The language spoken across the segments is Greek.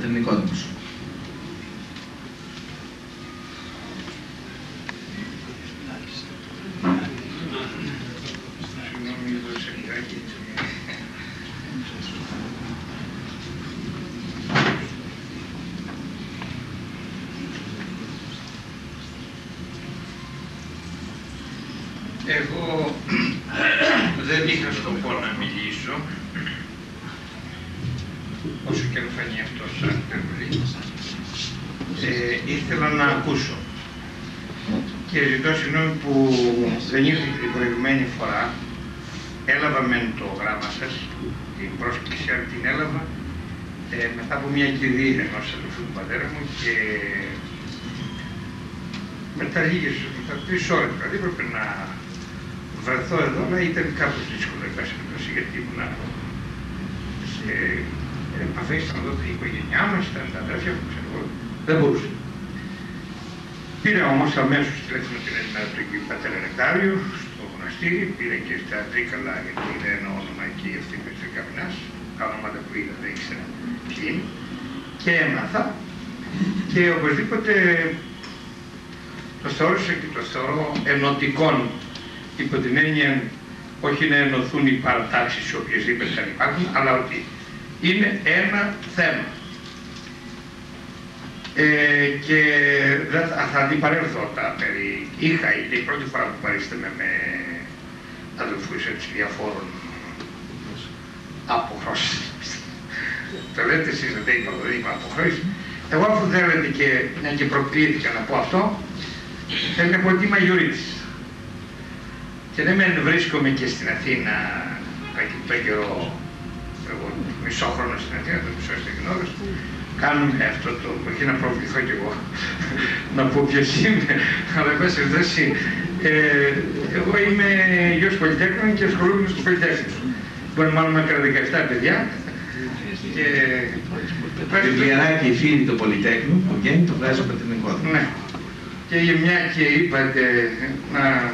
πατρινικότητα σου. Εγώ δεν είχα σκοπό να μιλήσω, όσο και αν φανεί αυτό σαν υπερβολή. Ε, ήθελα να ακούσω. Και ζητώ συγγνώμη που δεν ήρθε την προηγουμένη φορά. Έλαβα μεν το γράμμα σας, την πρόσκληση, αλλά την έλαβα ε, μετά από μια κηδεία ενός αδελφού του πατέρα μου και μετά λίγες, μετά τρεις ώρες δηλαδή έπρεπε να βρεθώ εδώ, αλλά ήταν κάπως δύσκολο εν πάση περιπτώσει, γιατί ήμουν σε επαφές να δω την οικογένειά μας, ήταν τα αδέρφια μου, ξέρω εγώ, δεν μπορούσα. Πήρα όμως αμέσως τηλέφωνο την άλλη μέρα του εκεί πατέρα Νεκτάριου, στο μοναστήρι, πήρα και στα Τρίκαλα, γιατί είδα ένα όνομα εκεί αυτή με του Καμινάς, τα ονόματα που είδα δεν ήξερα ποιοι είναι, και έμαθα και οπωσδήποτε το θεώρησα και το θεωρώ ενωτικών υπό την έννοια όχι να ενωθούν οι παρατάξεις οι οποίες είπες δεν υπάρχουν, αλλά ότι είναι ένα θέμα. Ε, και δεν θα, θα αντιπαρέλθω τα περί... Είχα, είναι η πρώτη φορά που παρίσταμε με αδελφούς έτσι διαφόρων αποχρώσεις. Το λέτε εσείς δεν είπα, δεν είπα αποχρώσεις. Εγώ αφού θέλετε και, μια και προκλήθηκα να πω αυτό, θέλω να πω ότι είμαι αγιορείτης. Και δεν μεν βρίσκομαι και στην Αθήνα το καιρό, εγώ μισό χρόνο στην Αθήνα, το μισό στην Γνώρο, κάνουμε αυτό το, όχι να προβληθώ κι εγώ, να πω ποιος είμαι, αλλά εν πάση περιπτώσει, ε, εγώ είμαι γιος Πολυτέχνων και ασχολούμαι στο Πολυτέχνης. Μπορεί μάλλον να έκανα 17 παιδιά. Και... Βιβλιαράκι φίλοι του Πολυτέχνου που βγαίνει το βγάζει από την εικόνα. Ναι. Και μια και είπατε να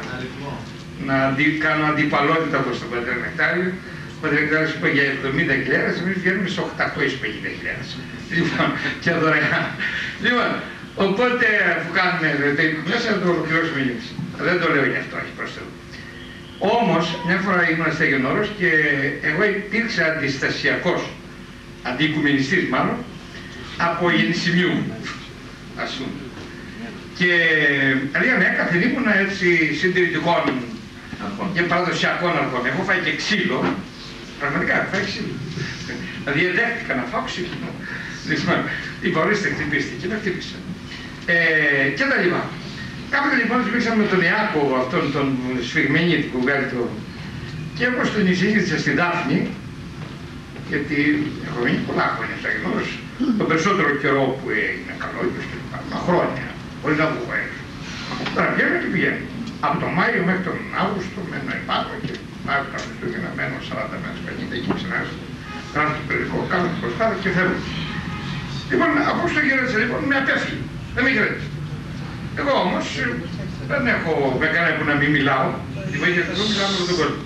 να αντί, κάνω αντιπαλότητα προς τον Πατέρα Νεκτάριο. Ο Πατέρα Νεκτάριος είπε για 70.000, εμείς βγαίνουμε σε 850.000. Λοιπόν, και δωρεάν. Λοιπόν, οπότε αφού κάνουμε το μέσα θα το ολοκληρώσουμε εμείς. Δεν το λέω γι' αυτό, όχι προς Θεού. Όμως, μια φορά ήμουν στα Όρος και εγώ υπήρξα αντιστασιακός, αντικουμενιστής μάλλον, από γεννησιμιού μου, ας πούμε. Και δηλαδή ανέκαθεν ήμουν έτσι συντηρητικών και παραδοσιακών αρχών. Έχω φάει και ξύλο, πραγματικά έχω φάει ξύλο. δηλαδή εδέχτηκα να φάω ξύλο. Λοιπόν, είπα ορίστε χτυπήστε και με χτύπησα. Ε, και τα λοιπά. Κάποτε λοιπόν σβήξαμε με τον Ιάκο αυτόν τον σφιγμένη την κουβέρ του και όπως τον εισήγησα στη Δάφνη, γιατί έχω μείνει πολλά χρόνια στα γνώση, τον περισσότερο καιρό που είναι καλό και τα χρόνια, χωρίς να βγω έξω. Τώρα βγαίνω και πηγαίνω από τον Μάιο μέχρι τον Αύγουστο μένω επάνω και πάω τα Χριστούγεννα μένω 40 μέρες 50 και ξανά κάνω το περιοδικό, κάνω την προστάδα και φεύγω. Λοιπόν, αφού στο χαιρέτησα λοιπόν με απέφυγε, δεν με χαιρέτησε. Εγώ όμως δεν έχω με κανένα που να μην μιλάω, τη βοήθεια του μιλάω με τον κόσμο.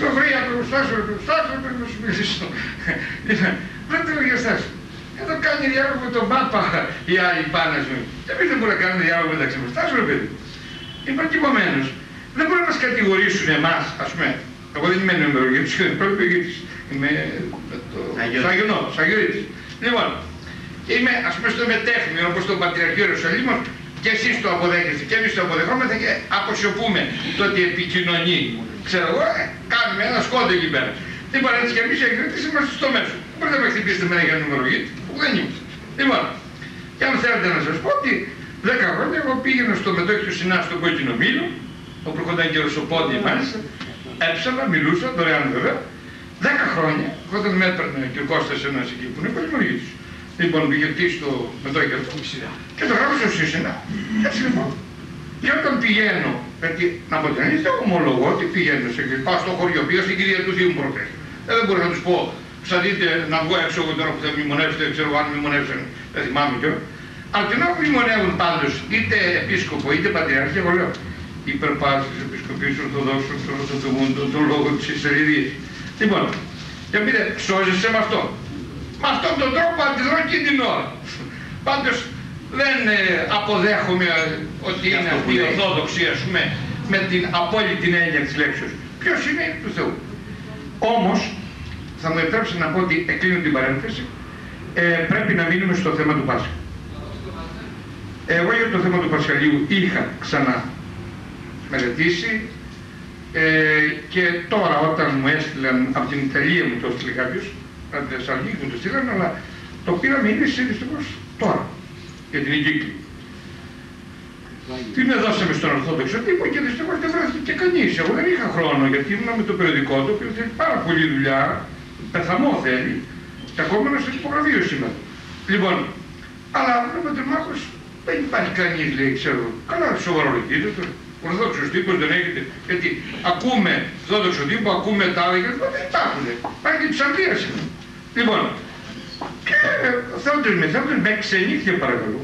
Στο βρήκα τους Στάσου, τους Στάσου, πρέπει να σου μιλήσω. Λοιπόν, δεν το για Στάσου. Εδώ κάνει διάλογο με τον Πάπα οι άλλοι πάνω μου. Και εμείς δεν μπορούμε να κάνουμε διάλογο μεταξύ μας. Στάσου ρε παιδί. Λοιπόν, επομένω, δεν μπορούν να μας κατηγορήσουν εμάς, ας πούμε. Εγώ δεν είμαι νεομερογήτη, είμαι προπηγήτη. Είμαι το Σαγιονό, Σαγιωρίτη. Λοιπόν, είμαι ας πούμε στο μετέχνιο όπως το Πατριαρχείο Ιερουσαλήμων και εσείς το αποδέχεστε και εμείς το αποδεχόμαστε και αποσιωπούμε το ότι επικοινωνεί. Ξέρω εγώ, ε, κάνουμε ένα σκόντε εκεί πέρα. Λοιπόν, έτσι και εμείς οι αγιορείτε είμαστε στο μέσο. Μπορείτε να με χτυπήσετε με ένα για νούμερογήτη, που δεν είμαστε. Λοιπόν, και αν θέλετε να σας πω ότι Δέκα χρόνια εγώ πήγαινα στο μετόχι του Σινά στον κόκκινο μήλο, όπου έρχονταν και ρωσοπόδι μάλιστα, έψαλα, μιλούσα, δωρεάν βέβαια. Δέκα χρόνια, όταν με έπαιρνε και ο Κώστας ένας εκεί που είναι πολυμοργής. Λοιπόν, πήγε στο μετόχι αυτό και το γράψα στο Σινά. Έτσι λοιπόν. Και όταν πηγαίνω, γιατί να πω την αλήθεια, ομολογώ ότι πηγαίνω σε πάω στο χωριό, πήγα στην κυρία του Θείου μου προχθές. Ε, δεν μπορώ να τους πω, θα δείτε να βγω έξω εγώ τώρα που θα μνημονεύσετε, ξέρω αν μνημονεύσετε, δεν θυμάμαι κιόλας. Από την ώρα που μνημονεύουν πάντως είτε επίσκοπο είτε πατριάρχη, εγώ λέω υπερπάσεις επισκοπή Ορθοδόξου, του τον λόγο της Ισεριδία. Λοιπόν, και πείτε, σώζεσαι με αυτό. Με αυτόν τον τρόπο αντιδρώ και την ώρα. Πάντως δεν ε, αποδέχομαι ότι είναι αυτή η Ορθόδοξη, ας πούμε, με την απόλυτη έννοια της λέξης. Ποιος είναι; Του Θεού. Όμως, θα μου επιτρέψετε να πω ότι εκλείνω την παρένθεση, ε, πρέπει να μείνουμε στο θέμα του Πάσχα. Εγώ για το θέμα του Πασχαλίου είχα ξανά μελετήσει ε, και τώρα όταν μου έστειλαν από την Ιταλία μου το έστειλε κάποιος, από την Θεσσαλονίκη μου το στείλαν, αλλά το πήρα μήνυση δυστυχώς τώρα για την εγκύκλη. Την δώσαμε στον Ορθόδοξο τύπο και δυστυχώς δεν βρέθηκε και κανείς. Εγώ δεν είχα χρόνο γιατί ήμουν με το περιοδικό το οποίο θέλει πάρα πολύ δουλειά, πεθαμό θέλει και ακόμα να σας υπογραφείο σήμερα. Λοιπόν, αλλά βλέπετε Μάκος δεν υπάρχει κανείς, λέει, ξέρω. Καλά, σοβαρολογείτε το. Ορθόδοξος τύπος δεν έχετε. Γιατί ακούμε Ορθόδοξο τύπο, ακούμε τα άλλα και δεν υπάρχουν. Πάει και ψαλτία σήμερα. Λοιπόν, και θέλετε με, θέλετε με ξενύχια παρακαλώ.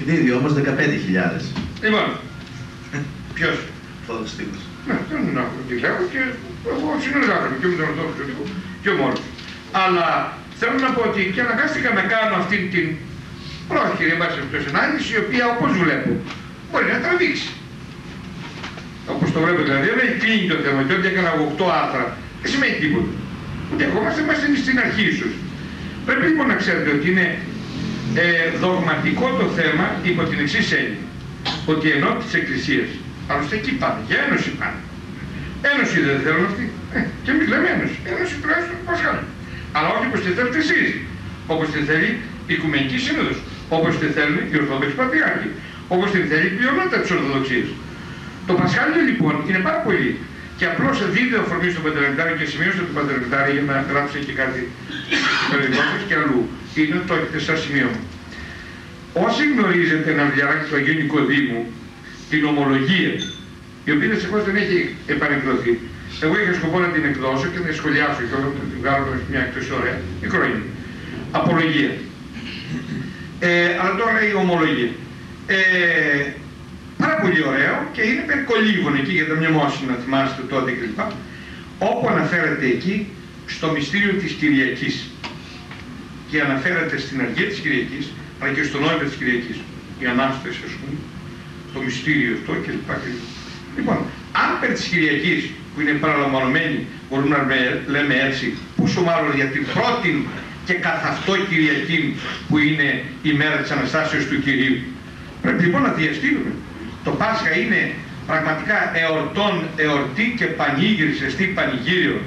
Κτίριο όμως 15.000. Λοιπόν, ποιος; Ορθόδοξο τύπο. Ναι, δεν είναι τι λέω και εγώ συνεργάζομαι και με τον Ορθόδοξο τύπο και μόνο. Αλλά θέλω να πω ότι και αναγκάστηκα να κάνω αυτή την πρόχειρη εν πάση ανάλυση, η οποία όπως βλέπω μπορεί να τραβήξει. Όπως το βλέπω δηλαδή, δεν έχει κλείνει το θέμα και ό,τι έκανα 8 άρθρα δεν σημαίνει τίποτα. Ούτε εγώ είμαστε, είμαστε στην αρχή ίσως. Πρέπει λοιπόν να ξέρετε ότι είναι ε, δογματικό το θέμα υπό την εξής έννοια. Ότι ενώ της Εκκλησίας, άλλωστε εκεί πάνε, για ένωση πάνε. Ένωση δεν θέλουν αυτοί. Ε, και εμείς λέμε ένωση. Ένωση τουλάχιστον Πασχάλη. Αλλά όχι όπως τη θέλετε εσείς. Όπως τη θέλει η Οικουμενική Σύνοδος όπως τη θέλουν οι Ορθόδοξοι Πατριάρχοι, όπως την θέλει η πλειονότητα της Ορθοδοξίας. Το Πασχάλιο λοιπόν είναι πάρα πολύ και απλώς δείτε αφορμή στον Πατερεκτάρι και σημείωσε τον Πατερεκτάρι για να γράψει και κάτι περιπτώσεις και αλλού. Είναι το έχετε σαν σημείο μου. Όσοι γνωρίζετε ένα βιβλιαράκι του Αγίου Νικοδήμου, την ομολογία, η οποία δυστυχώς δεν έχει επανεκδοθεί. Εγώ είχα σκοπό να την εκδώσω και να την σχολιάσω και όλα την βγάλω μια εκτός ωραία, μικρό είναι. Απολογία. Ε, αλλά τώρα λέει ομολογία. Ε, πάρα πολύ ωραίο και είναι περικολίγων εκεί για τα μνημόσυνα, να θυμάστε τότε κλπ. Όπου αναφέρεται εκεί στο μυστήριο της Κυριακής και αναφέρεται στην αρχή της Κυριακής αλλά και στο νόημα της Κυριακής η Ανάσταση ας πούμε το μυστήριο αυτό κλπ. Λοιπόν, αν περί της Κυριακής που είναι παραλαμβανωμένη μπορούμε να λέμε έτσι πόσο μάλλον για την πρώτη και καθ' αυτό Κυριακή που είναι η μέρα της Αναστάσεως του Κυρίου. Πρέπει λοιπόν να διαστήλουμε. Το Πάσχα είναι πραγματικά εορτών, εορτή και πανήγυρη, τι πανηγύριο.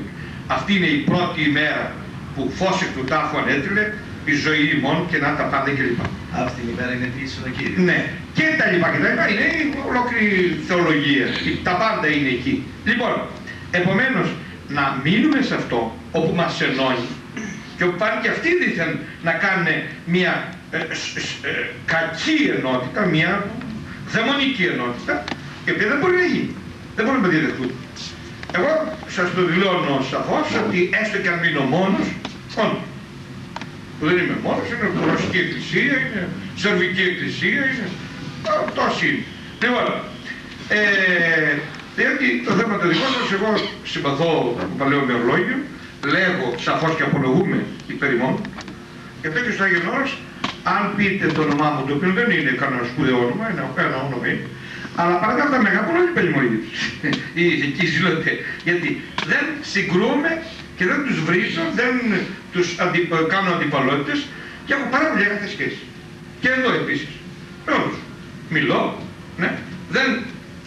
Αυτή είναι η πρώτη ημέρα που φως εκ του τάφου ανέτριλε, η ζωή ημών και να τα πάντα κλπ. Αυτή την ημέρα είναι τι Κύριε. Ναι, και τα λοιπά και τα λοιπά είναι ολόκληρη θεολογία. Τα πάντα είναι εκεί. Λοιπόν, επομένως να μείνουμε σε αυτό όπου μας ενώνει και όπου πάνε και αυτοί δήθεν να κάνουν μια ε, ε, κακή ενότητα, μια δαιμονική ενότητα, η οποία δεν μπορεί να γίνει. Δεν μπορεί να διαδεχτούν. Εγώ σας το δηλώνω σαφώς ότι έστω και αν μείνω μόνος, μόνο που δεν είμαι μόνος, είναι Ρωσική Εκκλησία, είναι Σερβική Εκκλησία, είναι τόσοι είναι. Λοιπόν, ε, διότι το θέμα το δικό σας, εγώ συμπαθώ το παλαιό με ορλόγιο, λέγω σαφώς και απολογούμε υπέρ ημών και τέτοιο στο Άγιον Όρος, αν πείτε το όνομά μου, το οποίο δεν είναι κανένα σπουδαίο όνομα, είναι ένα όνομα είναι, αλλά παρακάτω τα μεγάλα πολλά υπερημονίδες, οι ειδικοί ζηλωτέ, γιατί δεν συγκρούμε και δεν τους βρίζω, δεν τους αντι, κάνω αντιπαλότητες και έχω πάρα πολύ αγαθές σχέσεις. Και εδώ επίσης, με όλους. Μιλώ, ναι, δεν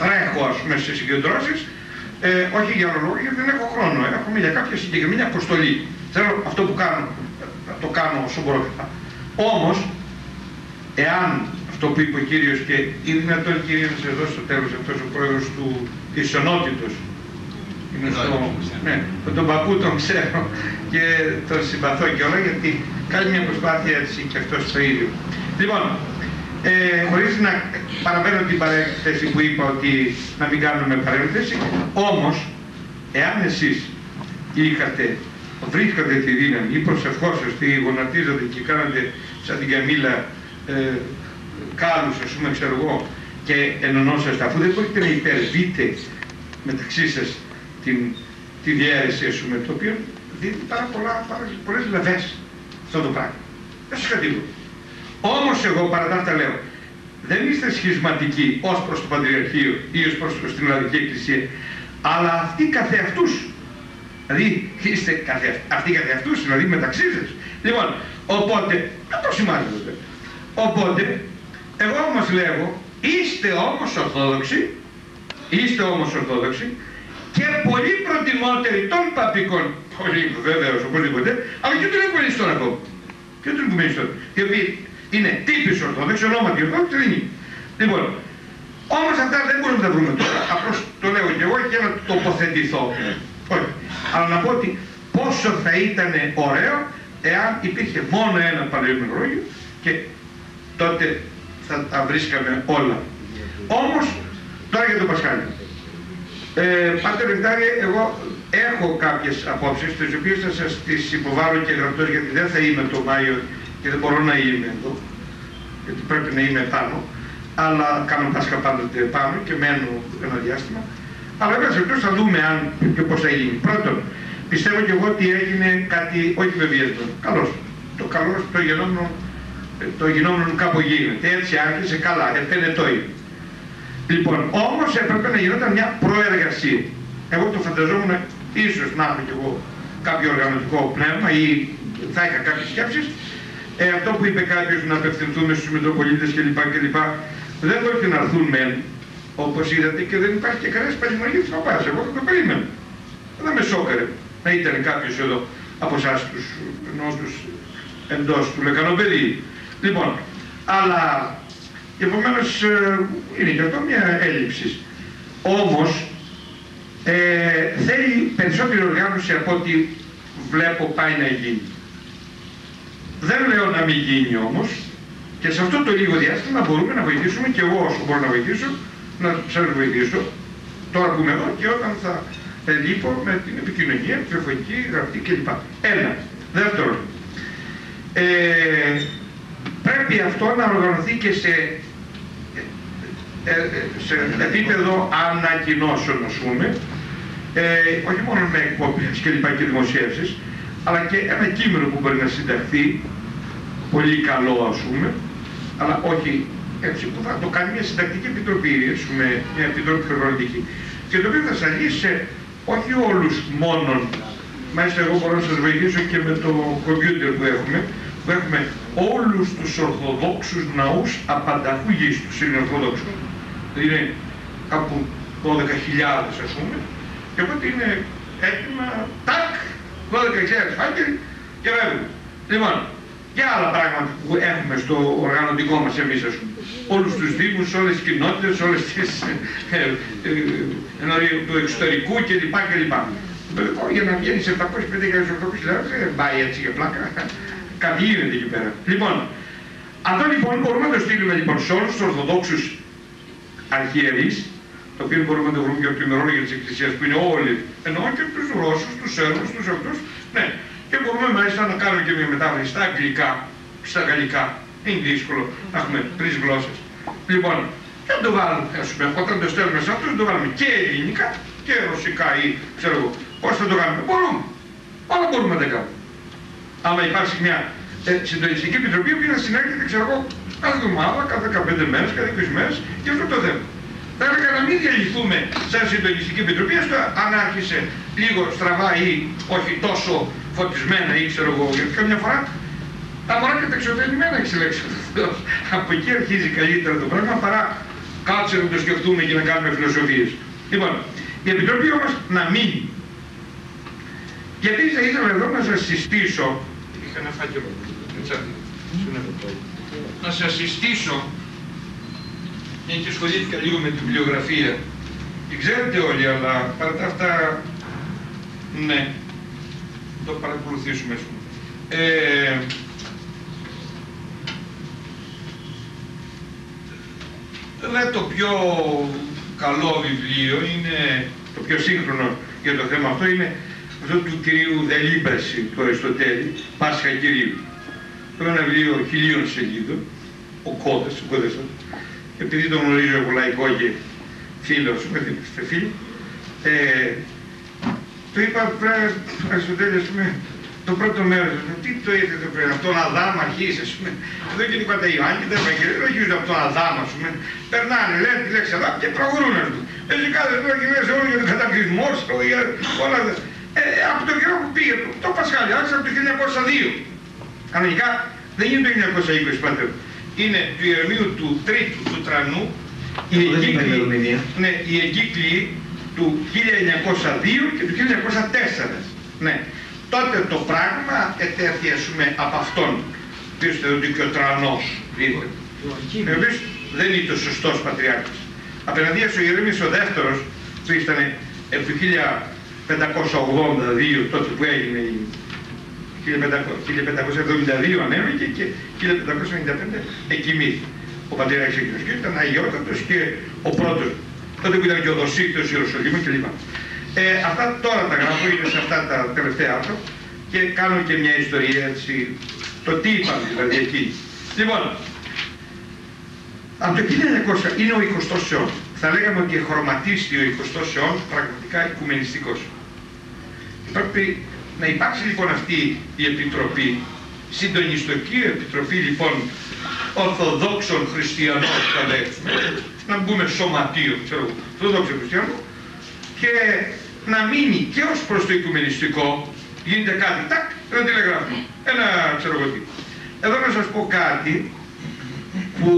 τρέχω ας πούμε σε συγκεντρώσεις, ε, όχι για άλλο λόγο, γιατί δεν έχω χρόνο. Έχουμε για κάποια συγκεκριμένη αποστολή. Θέλω αυτό που κάνω, να το κάνω όσο μπορώ. Όμως, εάν αυτό που είπε ο Κύριος και είναι δυνατόν Κύριε να σας δώσει στο τέλος αυτός ο πρόεδρος του, της Ενότητος, είναι στο, ναι, με τον παππού τον ξέρω και τον συμπαθώ και όλα γιατί κάνει μια προσπάθεια έτσι και αυτός το ίδιο. Λοιπόν, ε, χωρίς να παραβαίνω την παρένθεση που είπα ότι να μην κάνουμε παρένθεση, όμως, εάν εσείς είχατε, βρίσκατε τη δύναμη ή προσευχόσαστε ή γονατίζατε και κάνατε σαν την Καμίλα ε, κάλους, ας πούμε, ξέρω εγώ, και ενωνόσαστε, αφού δεν μπορείτε να υπερβείτε μεταξύ σας την, τη διαίρεση, ας πούμε, το οποίο δίνει πάρα, πολλά, πάρα πολλές λαβές. αυτό το πράγμα. Δεν σας είχα τίποτα. Όμως εγώ παρά τα αυτά λέω, δεν είστε σχισματικοί ως προς το Πατριαρχείο ή ως προς την Ελλαδική Εκκλησία, αλλά αυτοί καθεαυτούς. Δηλαδή είστε καθε, αυτοί καθεαυτούς, δηλαδή μεταξύ σας. Λοιπόν, οπότε, δεν το σημάζετε. Οπότε, εγώ όμως λέγω, είστε όμως Ορθόδοξοι, είστε όμως Ορθόδοξοι και πολύ προτιμότεροι των παπικών, πολύ βεβαίως οπωσδήποτε, αλλά και των Εκουενιστών ακόμα. Και των Εκουενιστών, οι οποίοι είναι τύπης Ορθόδοξοι, ονόματι Ορθόδοξοι, δεν είναι. Λοιπόν, όμως αυτά δεν μπορούμε να τα βρούμε τώρα. Απλώς το λέω και εγώ και να τοποθετηθώ. Όχι. Αλλά να πω ότι πόσο θα ήταν ωραίο εάν υπήρχε μόνο ένα πανελληνολόγιο και τότε θα τα βρίσκαμε όλα. Όμως, τώρα για το Πασχάλη. Ε, Πάτε εγώ έχω κάποιες απόψεις, τις οποίες θα σας τις υποβάλω και γραπτώς, γιατί δεν θα είμαι το Μάιο και δεν μπορώ να είμαι εδώ, γιατί πρέπει να είμαι πάνω, αλλά κάνω Πάσχα πάντοτε πάνω και μένω ένα διάστημα. Αλλά βέβαια σε θα δούμε αν και πώς θα γίνει. Πρώτον, πιστεύω και εγώ ότι έγινε κάτι όχι βεβαιασμένο. Καλώς. Το καλός το γενόμενο, το γενόμενο κάπου γίνεται. Έτσι άρχισε καλά, επενετόει. Λοιπόν, όμως έπρεπε να γινόταν μια προεργασία. Εγώ το φανταζόμουν ίσως να έχω κι εγώ κάποιο οργανωτικό πνεύμα ή θα είχα κάποιες σκέψεις. Ε, αυτό που είπε κάποιος να απευθυνθούμε στους Μητροπολίτες κλπ. κλπ. Δεν πρόκειται να έρθουν μεν, όπως είδατε, και δεν υπάρχει και κανένας παλιμονική της παπάς. Εγώ δεν το περίμενα. Δεν με σώκαρε να ήταν κάποιος εδώ από εσάς τους, τους εντός του λεκανοπεδίου. Λοιπόν, αλλά επομένως ε, είναι και αυτό μια έλλειψη. Όμως ε, θέλει περισσότερη οργάνωση από ό,τι βλέπω πάει να γίνει. Δεν λέω να μην γίνει όμως και σε αυτό το λίγο διάστημα μπορούμε να βοηθήσουμε και εγώ όσο μπορώ να βοηθήσω να σας βοηθήσω τώρα που είμαι εδώ και όταν θα λείπω με την επικοινωνία, τηλεφωνική, γραπτή κλπ. Ένα. Δεύτερον, ε, πρέπει αυτό να οργανωθεί και σε, ε, ε, σε επίπεδο ανακοινώσεων, ας πούμε, ε, όχι μόνο με εκπομπές και λοιπά και δημοσίευσεις, αλλά και ένα κείμενο που μπορεί να συνταχθεί, πολύ καλό ας πούμε, αλλά όχι έτσι που θα το κάνει μια συντακτική επιτροπή, πούμε, μια επιτροπή χρονολογική, και το οποίο θα σε όχι όλους μόνον, μάλιστα εγώ μπορώ να σας βοηθήσω και με το κομπιούτερ που έχουμε, που έχουμε όλους τους Ορθοδόξους ναούς απανταχού γης είναι Ορθοδόξους. Είναι κάπου 12.000 ας πούμε, και οπότε είναι έτοιμα, τάκ, 12.000 φάκελοι και βέβαια. Λοιπόν, και άλλα πράγματα που έχουμε στο οργανωτικό μας εμείς ας πούμε. Όλους τους δήμους, όλες τις κοινότητες, όλες τις ε, ε, ε, του εξωτερικού κλπ. κλπ. Το για να βγαίνει σε 750.000-800.000 δεν πάει έτσι για πλάκα. Κάτι γίνεται εκεί πέρα. Λοιπόν, αυτό λοιπόν μπορούμε να το στείλουμε λοιπόν σε όλους τους Ορθοδόξους αρχιερείς, το οποίο μπορούμε να το βρούμε και από το ημερόλογο της Εκκλησίας που είναι όλοι, ενώ και τους Ρώσους, τους Σέρβους, τους αυτούς, ναι, και μπορούμε μάλιστα να κάνουμε και μια μετάφραση στα αγγλικά, στα γαλλικά. Είναι δύσκολο να έχουμε τρεις γλώσσες. Λοιπόν, και να το βάλουμε, ας πούμε, όταν το στέλνουμε σε αυτούς, το βάλουμε και ελληνικά και ρωσικά ή ξέρω εγώ. Πώς θα το κάνουμε, μπορούμε. Όλα μπορούμε να τα κάνουμε. Αλλά υπάρχει μια ε, συντονιστική επιτροπή που θα συνέρχεται, ξέρω εγώ, κάθε εβδομάδα, κάθε 15 μέρες, κάθε 20 μέρες για αυτό το θέμα. Θα έλεγα να μην διαλυθούμε σαν συντονιστική επιτροπή, έστω αν άρχισε λίγο στραβά ή όχι τόσο φωτισμένα ή ξέρω εγώ, γιατί καμιά φορά τα μωρά και τα εξωτερημένα έχει συλλέξει Από εκεί αρχίζει καλύτερα το πράγμα παρά κάτσε να το σκεφτούμε και να κάνουμε φιλοσοφίες. Λοιπόν, η Επιτροπή όμως να μείνει. Γιατί θα ήθελα εδώ να σας συστήσω, είχα ένα φάκελο, να σας συστήσω, μια και ασχολήθηκα λίγο με την βιβλιογραφία, και ξέρετε όλοι, αλλά παρά αυτά, ναι, το παρακολουθήσουμε. Ε, βέβαια το πιο καλό βιβλίο είναι, το πιο σύγχρονο για το θέμα αυτό είναι αυτό του κυρίου Δελίμπραση του Αριστοτέλη, Πάσχα Κυρίου. Το ένα βιβλίο χιλίων σελίδων, ο Κώδας, ο Κώδας επειδή τον γνωρίζω εγώ λαϊκό και φίλος, με φίλο, ε, του είπα, Αριστοτέλη, ας πούμε, το πρώτο μέρος, τι το ήρθε το πρωί, από τον Αδάμ αρχίζει, ας πούμε. Εδώ και τίποτα Ιωάννη, δεν δεν αρχίζουν από τον Αδάμ, ας πούμε. Περνάνε, λένε τη λέξη Αδάμ και προχωρούν, ας πούμε. Έτσι κάθε τώρα και λες όλοι για τον κατακλυσμό, όλα αυτά. Ε, από τον καιρό που πήγε, το Πασχάλι, άρχισε από το 1902. Κανονικά δεν είναι το 1920 πατέρα. Είναι του Ιερεμίου του Τρίτου του Τρανού, η εγκύκλη, ναι, η εγκύκλη του 1902 και του 1904. Ναι. Τότε το πράγμα ετέθη ας πούμε από αυτόν. Πείστε ότι και ο Τρανός δίδε. Επίσης δεν είναι το σωστός πατριάρχης. Απέναντίας ο Ιερεμής ο δεύτερος που ήταν από το 1582 τότε που έγινε η 1572 ανέβηκε και 1595 εκοιμήθη. Ο πατέρας εκείνος και ήταν αγιότατος και ο πρώτος, τότε που ήταν και ο Δοσίτιος Ιερουσαλήμου κλπ. Ε, αυτά τώρα τα γράφω, είναι σε αυτά τα τελευταία άρθρα και κάνω και μια ιστορία έτσι, το τι είπαν δηλαδή εκεί. Λοιπόν, από το 1900 είναι ο 20ος αιώνας. Θα λέγαμε ότι χρωματίστη ο 20ος αιώνας πραγματικά οικουμενιστικός. Πρέπει να υπάρξει λοιπόν αυτή η επιτροπή, συντονιστική επιτροπή λοιπόν Ορθοδόξων Χριστιανών θα λέγουμε, να μπούμε σωματείο, ξέρω, Ορθοδόξων Χριστιανών και να μείνει και ως προς το οικουμενιστικό, γίνεται κάτι, τάκ, ένα τηλεγράφημα, ένα ξέρω εγώ τι. Εδώ να σας πω κάτι που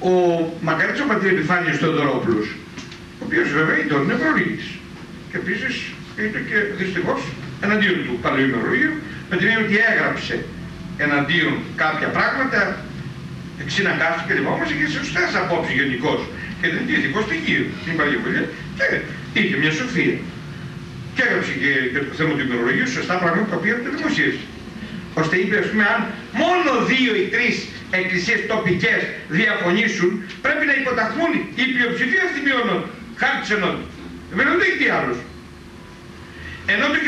ο Μακαρίτης ο πατήρ Επιφάνιος Θεοδωρόπουλος, ο οποίος βέβαια ήταν νευρολίτης και επίσης ήταν και δυστυχώς εναντίον του παλαιού ημερολογίου, με την έννοια ότι έγραψε εναντίον κάποια πράγματα, συναγκάστηκε λοιπόν, όμως είχε σωστές απόψεις γενικώς και δεν είχε ηθικό στοιχείο στην παλιά και είχε μια σοφία. Και έγραψε και, και το θέμα του ημερολογίου σωστά πράγματα τα οποία δεν δημοσίευσε. Ώστε είπε, ας πούμε, αν μόνο δύο ή τρεις εκκλησίες τοπικές διαφωνήσουν, πρέπει να υποταχθούν η πλειοψηφία στην ποιότητα. Χάρη τη ενότητα. Δεν έχει τι άλλος. Ενώ το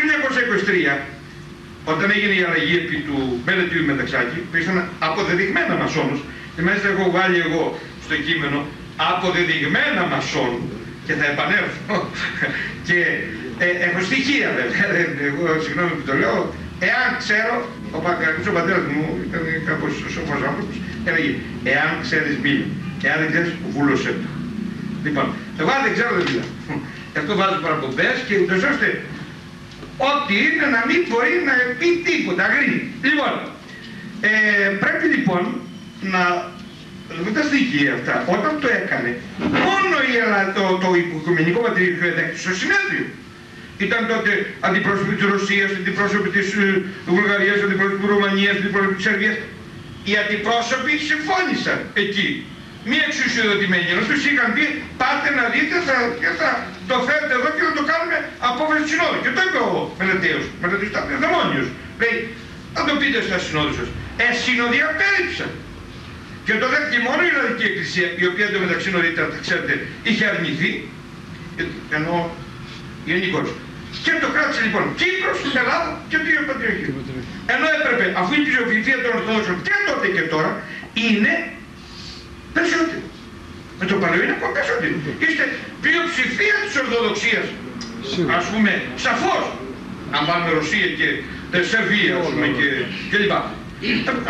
1923, όταν έγινε η αλλαγή επί του Μπέλετιου Μεταξάκη, που ήσταν αποδεδειγμένα μασόνους, και μάλιστα έχω βάλει εγώ στο κείμενο αποδεδειγμένα μασόν, και θα επανέλθω, και ε, έχω στοιχεία βέβαια, εγώ συγγνώμη που το λέω, εάν ξέρω, ο Παγκαρκούς ο πατέρας μου ήταν κάπως σοφός άνθρωπος, έλεγε, εάν ξέρεις μίλη, εάν δεν ξέρεις βούλωσέ το. Λοιπόν, εγώ αν δεν ξέρω δεν μιλάω. Γι' αυτό βάζω παραπομπές και ούτως ώστε ό,τι είναι να μην μπορεί να πει τίποτα, γρήγορα. Λοιπόν, ε, πρέπει λοιπόν να δούμε τα στοιχεία αυτά. Όταν το έκανε, μόνο η Ελλάδα, το, το Οικουμενικό Πατριάρχιο εδέχτηκε στο συνέδριο. Ήταν τότε αντιπρόσωποι της Ρωσίας, αντιπρόσωποι της ε, Βουλγαρίας, αντιπρόσωποι της Ρουμανίας, αντιπρόσωποι της Σερβίας. Οι αντιπρόσωποι συμφώνησαν εκεί. Μία εξουσιοδοτημένη, ενώ τους είχαν πει πάτε να δείτε θα, και θα το φέρετε εδώ και θα το κάνουμε απόφαση του συνόδου. Και το είπε ο Μελεταίος, Μελεταίος ήταν δαιμόνιος. Λέει, θα το πείτε στα συνόδου σας. Ε, συνοδοί απέριψαν. Και το δέχτηκε μόνο η Ελλαδική Εκκλησία, η οποία εντωμεταξύ νωρίτερα, θα ξέρετε, είχε αρνηθεί, ενώ γενικώς. Και το κράτησε λοιπόν Κύπρος, Ελλάδα και το ίδιο Πατριαρχείο. Ενώ έπρεπε, αφού η πλειοψηφία των Ορθόδοξων και τότε και τώρα είναι περισσότερο. Με το παλαιό είναι ακόμα περισσότερο. Είστε πλειοψηφία της Ορθοδοξίας. Ας πούμε, σαφώς. Αν βάλουμε Ρωσία και Σερβία, ας πούμε, και, και λοιπά.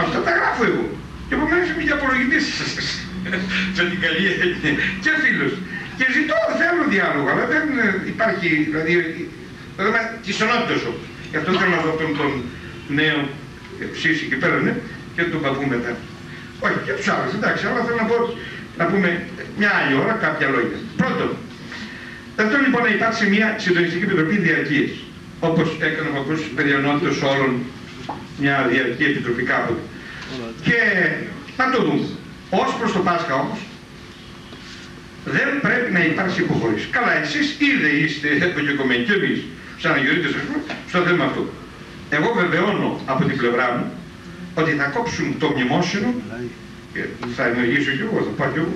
Αυτά τα γράφω εγώ. Και επομένως είμαι και απολογητής με την καλή και φίλος. Και ζητώ, θέλω διάλογο, αλλά δεν υπάρχει, δηλαδή, το θέμα της ενότητας όμως. Γι' αυτό θέλω να δω τον, τον νέο ψήση και πέρα, ναι, και τον παππού μετά. Όχι, και τους άλλους, εντάξει, αλλά θέλω να πω, να πούμε μια άλλη ώρα κάποια λόγια. Πρώτον, αυτό λοιπόν να υπάρξει μια συντονιστική επιτροπή διαρκείας, όπως έκανε ο παππούς περιονότητας όλων μια διαρκή επιτροπή κάποτε. Και να το δούμε. Ως προς το Πάσχα όμως, δεν πρέπει να υπάρξει υποχώρηση. Καλά, εσείς ήδη είστε επικοινωνικοί και εμείς, σαν αγιορείτες ας πούμε, στο θέμα αυτό. Εγώ βεβαιώνω από την πλευρά μου ότι θα κόψουν το μνημόσυνο και θα ενεργήσω κι εγώ, θα πάω κι εγώ.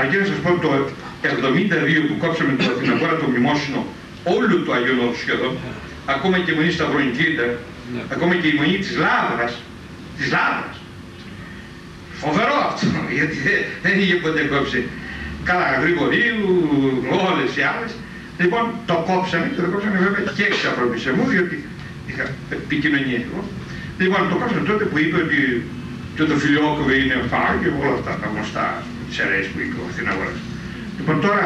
Αρκεί να σας πω το 72 που κόψαμε το Αθηνακόρα το μνημόσυνο όλου του Αγίου Νότου σχεδόν, ακόμα και η Μονή Σταυρονικήτα, ναι. ακόμα και η Μονή της Λάβρας, της Λάβρας. Φοβερό αυτό, γιατί δεν είχε ποτέ κόψει. Καλά, Γρηγορίου, όλες οι άλλες. Λοιπόν, το κόψαμε και το κόψαμε βέβαια και έξι από μου, διότι είχα επικοινωνία εγώ. Λοιπόν, το κόσμο τότε που είπε ότι και το φιλιόκοβε είναι φάγκ και όλα αυτά τα γνωστά τις αιρέες που είπε στην αγορά. Λοιπόν, τώρα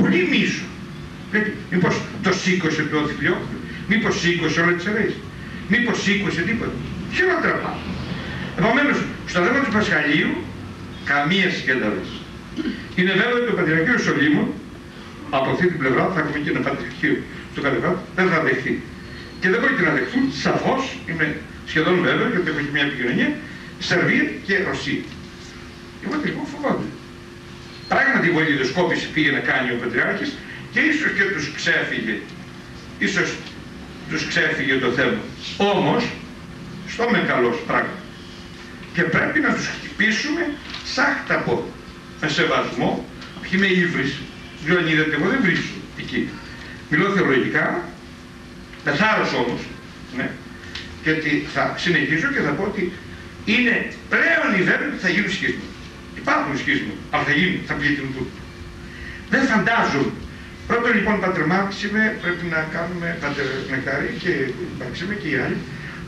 πολύ μίσο. Μήπως το σήκωσε το φιλιόκοβε, μήπως σήκωσε όλα τις αιρέες, μήπως σήκωσε τίποτα. Χειρότερα πάνω. Επομένως, στο θέμα του Πασχαλίου, καμία συγκέντρωση. Είναι βέβαιο ότι το Πατριαρχείο Σολύμων από αυτή την πλευρά θα έχουμε και ένα Πατριαρχείο στο κατεβάτο, δεν θα δεχθεί. Και δεν πρόκειται να δεχθούν, σαφώς, είμαι σχεδόν βέβαιο, γιατί έχω και μια επικοινωνία, Σερβία και Ρωσία. Εγώ τελικώ φοβάμαι. Πράγματι η βολιδοσκόπηση πήγε να κάνει ο Πατριάρχης και ίσως και τους ξέφυγε. Ίσως τους ξέφυγε το θέμα. Όμως, στο με καλός πράγμα. Και πρέπει να τους χτυπήσουμε σάχτα από με σεβασμό, όχι με ύβρις, διότι είδατε εγώ δεν βρίσκω εκεί. Μιλώ θεωρητικά, με θάρρος όμως, ναι, γιατί θα συνεχίσω και θα πω ότι είναι πλέον η βέβαια ότι θα γίνουν σχίσμα. Υπάρχουν σχίσμα, αλλά θα γίνουν, θα πληθυνθούν. Δεν φαντάζομαι. Πρώτον λοιπόν πατερμάξιμε πρέπει να κάνουμε πατερνεκτάρι και πατερμάξιμε και οι άλλοι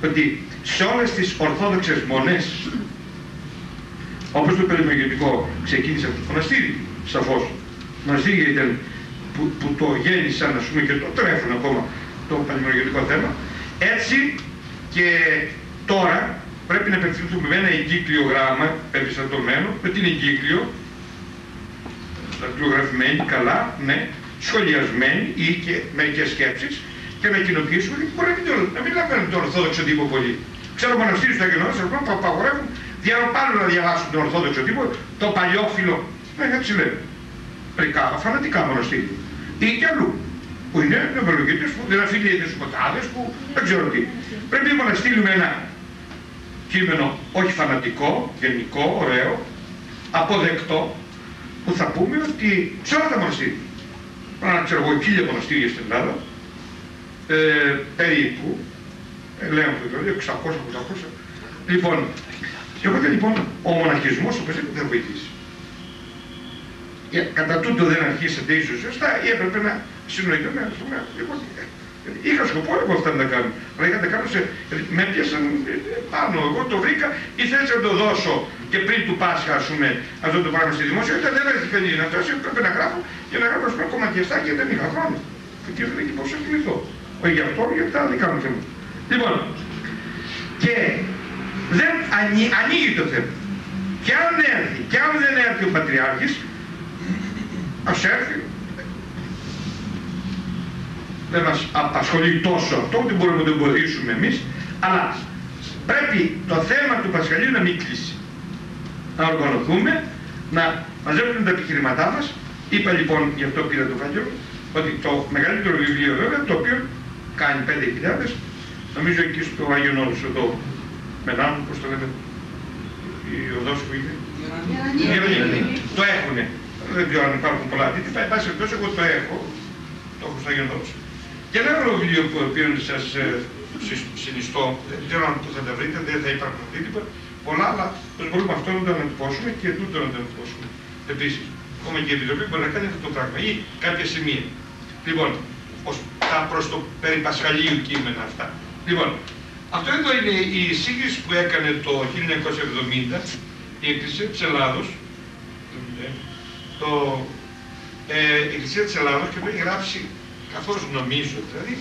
ότι σε όλες τις ορθόδοξες μονές όπως το περιμεγενικό ξεκίνησε από το μοναστήρι, σαφώς. Το μοναστήρι ήταν που, που το γέννησαν, ας πούμε, και το τρέφουν ακόμα το παλιμογενικό θέμα. Έτσι και τώρα πρέπει να επευθυνθούμε με ένα εγκύκλιο γράμμα επιστατωμένο, με την εγκύκλιο, δακτυλογραφημένη, καλά, ναι, σχολιασμένη ή και μερικές σκέψεις και να κοινοποιήσουμε ότι μπορεί να μην, το, να μην λαμβάνουν τον ορθόδοξο τύπο πολύ. Ξέρω μοναστήρι στο Αγιονός, που απαγορεύουν πάλι να διαβάσουν τον ορθόδοξο τύπο, το παλιόφιλο, ναι, έτσι λένε. Μερικά φανατικά μοναστήρια. Ή και αλλού. Που είναι νευρολογίτες, που δεν αφήνει σκοτάδες, που δεν ξέρω τι. Πρέπει λοιπόν να στείλουμε ένα κείμενο όχι φανατικό, γενικό, ωραίο, αποδεκτό, που θα πούμε ότι σε όλα τα μοναστήρια, να ξέρω εγώ, χίλια μοναστήρια στην Ελλάδα, ε, περίπου, ε, λέω δηλαδή 600-800, λοιπόν, και οπότε λοιπόν ο μοναχισμός οπωσδήποτε δεν βοηθήσει. Κατά τούτο δεν αρχίσατε ίσως σωστά ή έπρεπε να συνοηθούμε, ας πούμε, λοιπόν, Είχα σκοπό εγώ αυτά να κάνω. Αλλά είχα να κάνω σε... Με πιάσαν πάνω. Εγώ το βρήκα ή θέλησα να το δώσω και πριν του Πάσχα, ας πούμε, αυτό το πράγμα στη δημόσια. Ήταν δεν έρθει κανείς να τόσο, έπρεπε να γράφω και να γράφω πούμε, ακόμα και και δεν είχα χρόνο. Και δεν είχε πόσο κληθώ. Όχι γι' αυτό, γιατί τα δικά μου θέμα. Λοιπόν, και δεν ανοί, ανοίγει το θέμα. Και αν έρθει, και αν δεν έρθει ο Πατριάρχης, ας έρθει, δεν μας απασχολεί τόσο αυτό, ούτε μπορούμε να το εμποδίσουμε εμείς, αλλά πρέπει το θέμα του Πασχαλίου να μην κλείσει. Να οργανωθούμε, να μαζεύουμε τα επιχειρηματά μας. Είπα λοιπόν, γι' αυτό πήρα το φάκελο, ότι το μεγαλύτερο βιβλίο βέβαια, το οποίο κάνει 5.000, νομίζω εκεί στο Άγιον Όρος εδώ, Μενάνου, πώς το λέμε, η οδός που είναι. Το έχουνε. Δεν ξέρω αν υπάρχουν πολλά αντίτυπα. Εν πάση περιπτώσει, εγώ το έχω. Το έχω στο Άγιον Όρος. Και ένα άλλο βιβλίο που πήραν σας ε, συνιστώ, δεν ξέρω αν το θα τα βρείτε, δεν θα υπάρχουν αντίτυπα, πολλά, αλλά πώς μπορούμε αυτό να το ανατυπώσουμε και τούτο να το ανατυπώσουμε. Επίσης, ακόμα και η Επιτροπή μπορεί να κάνει αυτό το πράγμα ή κάποια σημεία. Λοιπόν, ως τα προς το περί Πασχαλίου κείμενα αυτά. Λοιπόν, αυτό εδώ είναι η εισήγηση που έκανε το 1970 η Εκκλησία της Ελλάδος, το, ε, η Εκκλησία της Ελλάδος και το έχει γράψει καθώς νομίζω δηλαδή,